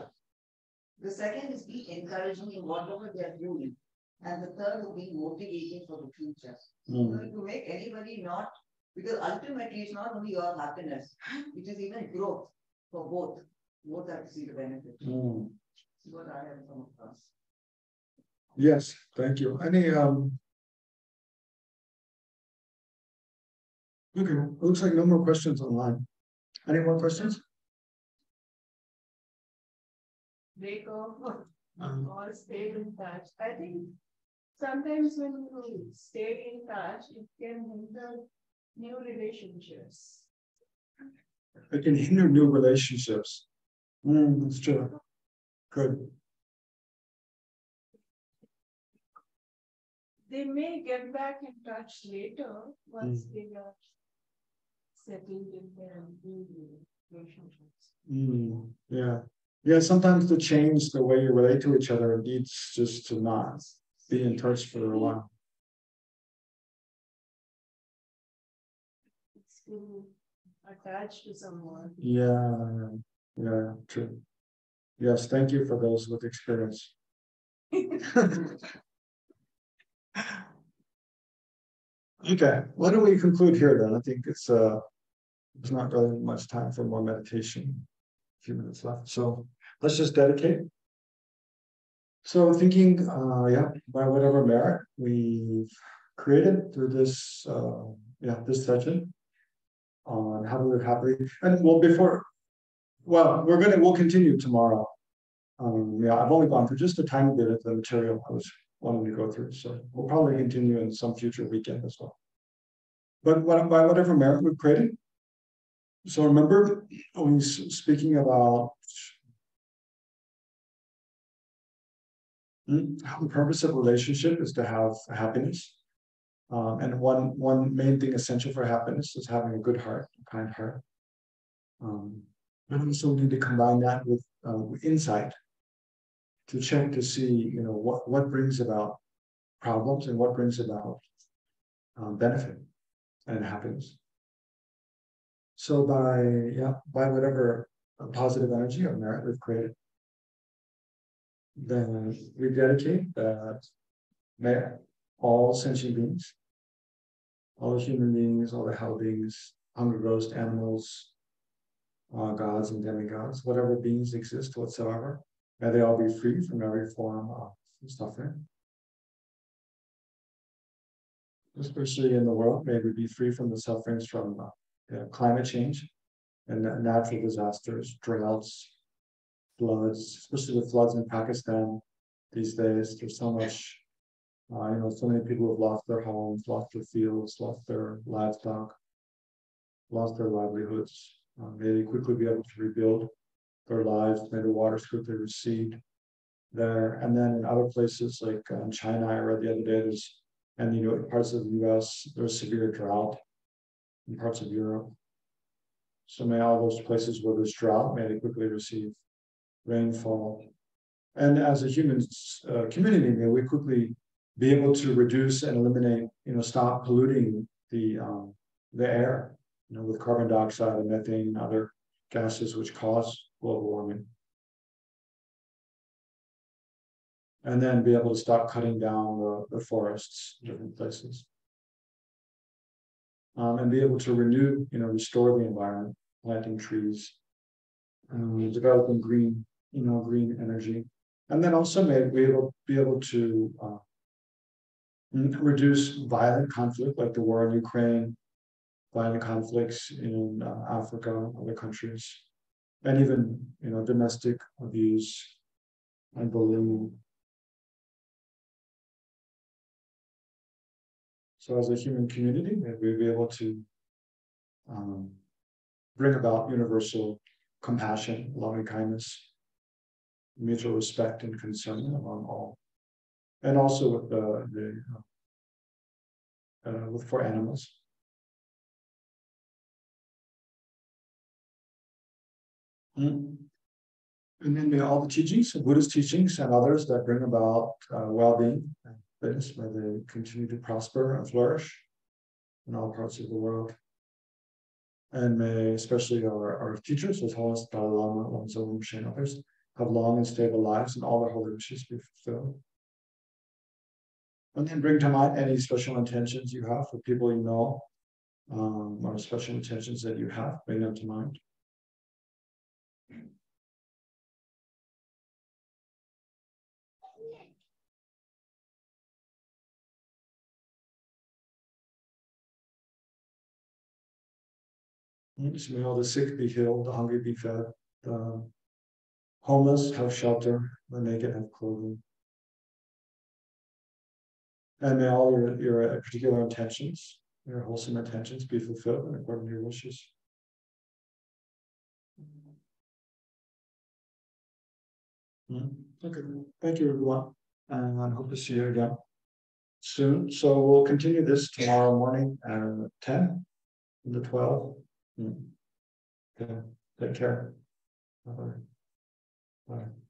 The second is be encouraging in whatever they are doing. And the third will be motivating for the future. Mm. So to make anybody not, because ultimately it's not only your happiness, it is even growth for both. Both have to see the benefit. Mm. what I have come across.
Yes, thank you. Any um Okay, it looks like no more questions online. Any more questions?
Break off um, or stay in touch. I think sometimes when you stay in touch, it can hinder new relationships.
It can hinder new relationships. Mm, that's true. Good.
They may get back in touch later once mm. they are settled in their relationships.
Mm, yeah. Yeah, sometimes to change the way you relate to each other needs just to not be in touch for a while.
It's to attach to someone.
Yeah, yeah, true. Yes, thank you for those with experience. Okay, why don't we conclude here then? I think it's uh there's not really much time for more meditation. A few minutes left, so let's just dedicate. So thinking, uh, yeah, by whatever merit we've created through this, uh, yeah, this session on how to live happily. And well, before, well, we're gonna we'll continue tomorrow. Um, yeah, I've only gone through just a tiny bit of the material I was wanting to go through, so we'll probably continue in some future weekend as well. But what, by whatever merit we've created. So remember, when speaking about hmm, the purpose of relationship is to have happiness. Um, and one one main thing essential for happiness is having a good heart, a kind heart. Um, and also we need to combine that with, uh, insight to check to see, you know, what, what brings about problems and what brings about um, benefit and happiness. So by yeah, by whatever positive energy or merit we've created, then we dedicate that may all sentient beings, all the human beings, all the hell beings, hunger ghost animals, uh, gods and demigods, whatever beings exist whatsoever, May they all be free from every form of suffering. Especially in the world, may we be free from the sufferings from uh, you know, climate change and natural disasters, droughts, floods, especially the floods in Pakistan these days. There's so much, uh, you know, so many people have lost their homes, lost their fields, lost their livestock, lost their livelihoods. Uh, may they quickly be able to rebuild their lives, maybe the waters quickly recede there. And then in other places like in um, China, I read the other day, there's, and you know, parts of the US, there's severe drought in parts of Europe. So may all those places where there's drought, may they quickly receive rainfall. And as a human uh, community, may we quickly be able to reduce and eliminate, you know, stop polluting the um, the air, you know, with carbon dioxide and methane and other gases which cause global warming. And then be able to stop cutting down the, the forests in different places. Um, and be able to renew, you know, restore the environment, planting trees, um, developing green, you know, green energy. And then also may be able, be able to uh, reduce violent conflict like the war in Ukraine, violent conflicts in uh, Africa, other countries, and even you know domestic abuse and bullying. So as a human community, we'll be able to um, bring about universal compassion, loving kindness, mutual respect and concern among all, and also with the, the uh, with for animals. Mm. And then may all the teachings, Buddhist teachings and others that bring about uh, well-being and fitness, may they continue to prosper and flourish in all parts of the world. And may especially our, our teachers, as well as Dalai Lama, Lama Zopa, and others, have long and stable lives and all their holy wishes be fulfilled. And then bring to mind any special intentions you have for people you know, um, or special intentions that you have, bring them to mind. May all the sick be healed, the hungry be fed, the homeless have shelter, the naked have clothing. And may all your, your uh, particular intentions, your wholesome intentions be fulfilled and according to your wishes. Hmm. Okay, thank you everyone, and I hope to see you again soon. So we'll continue this tomorrow morning at 10 and the 12. Mm. Yeah, take care. Bye. Right.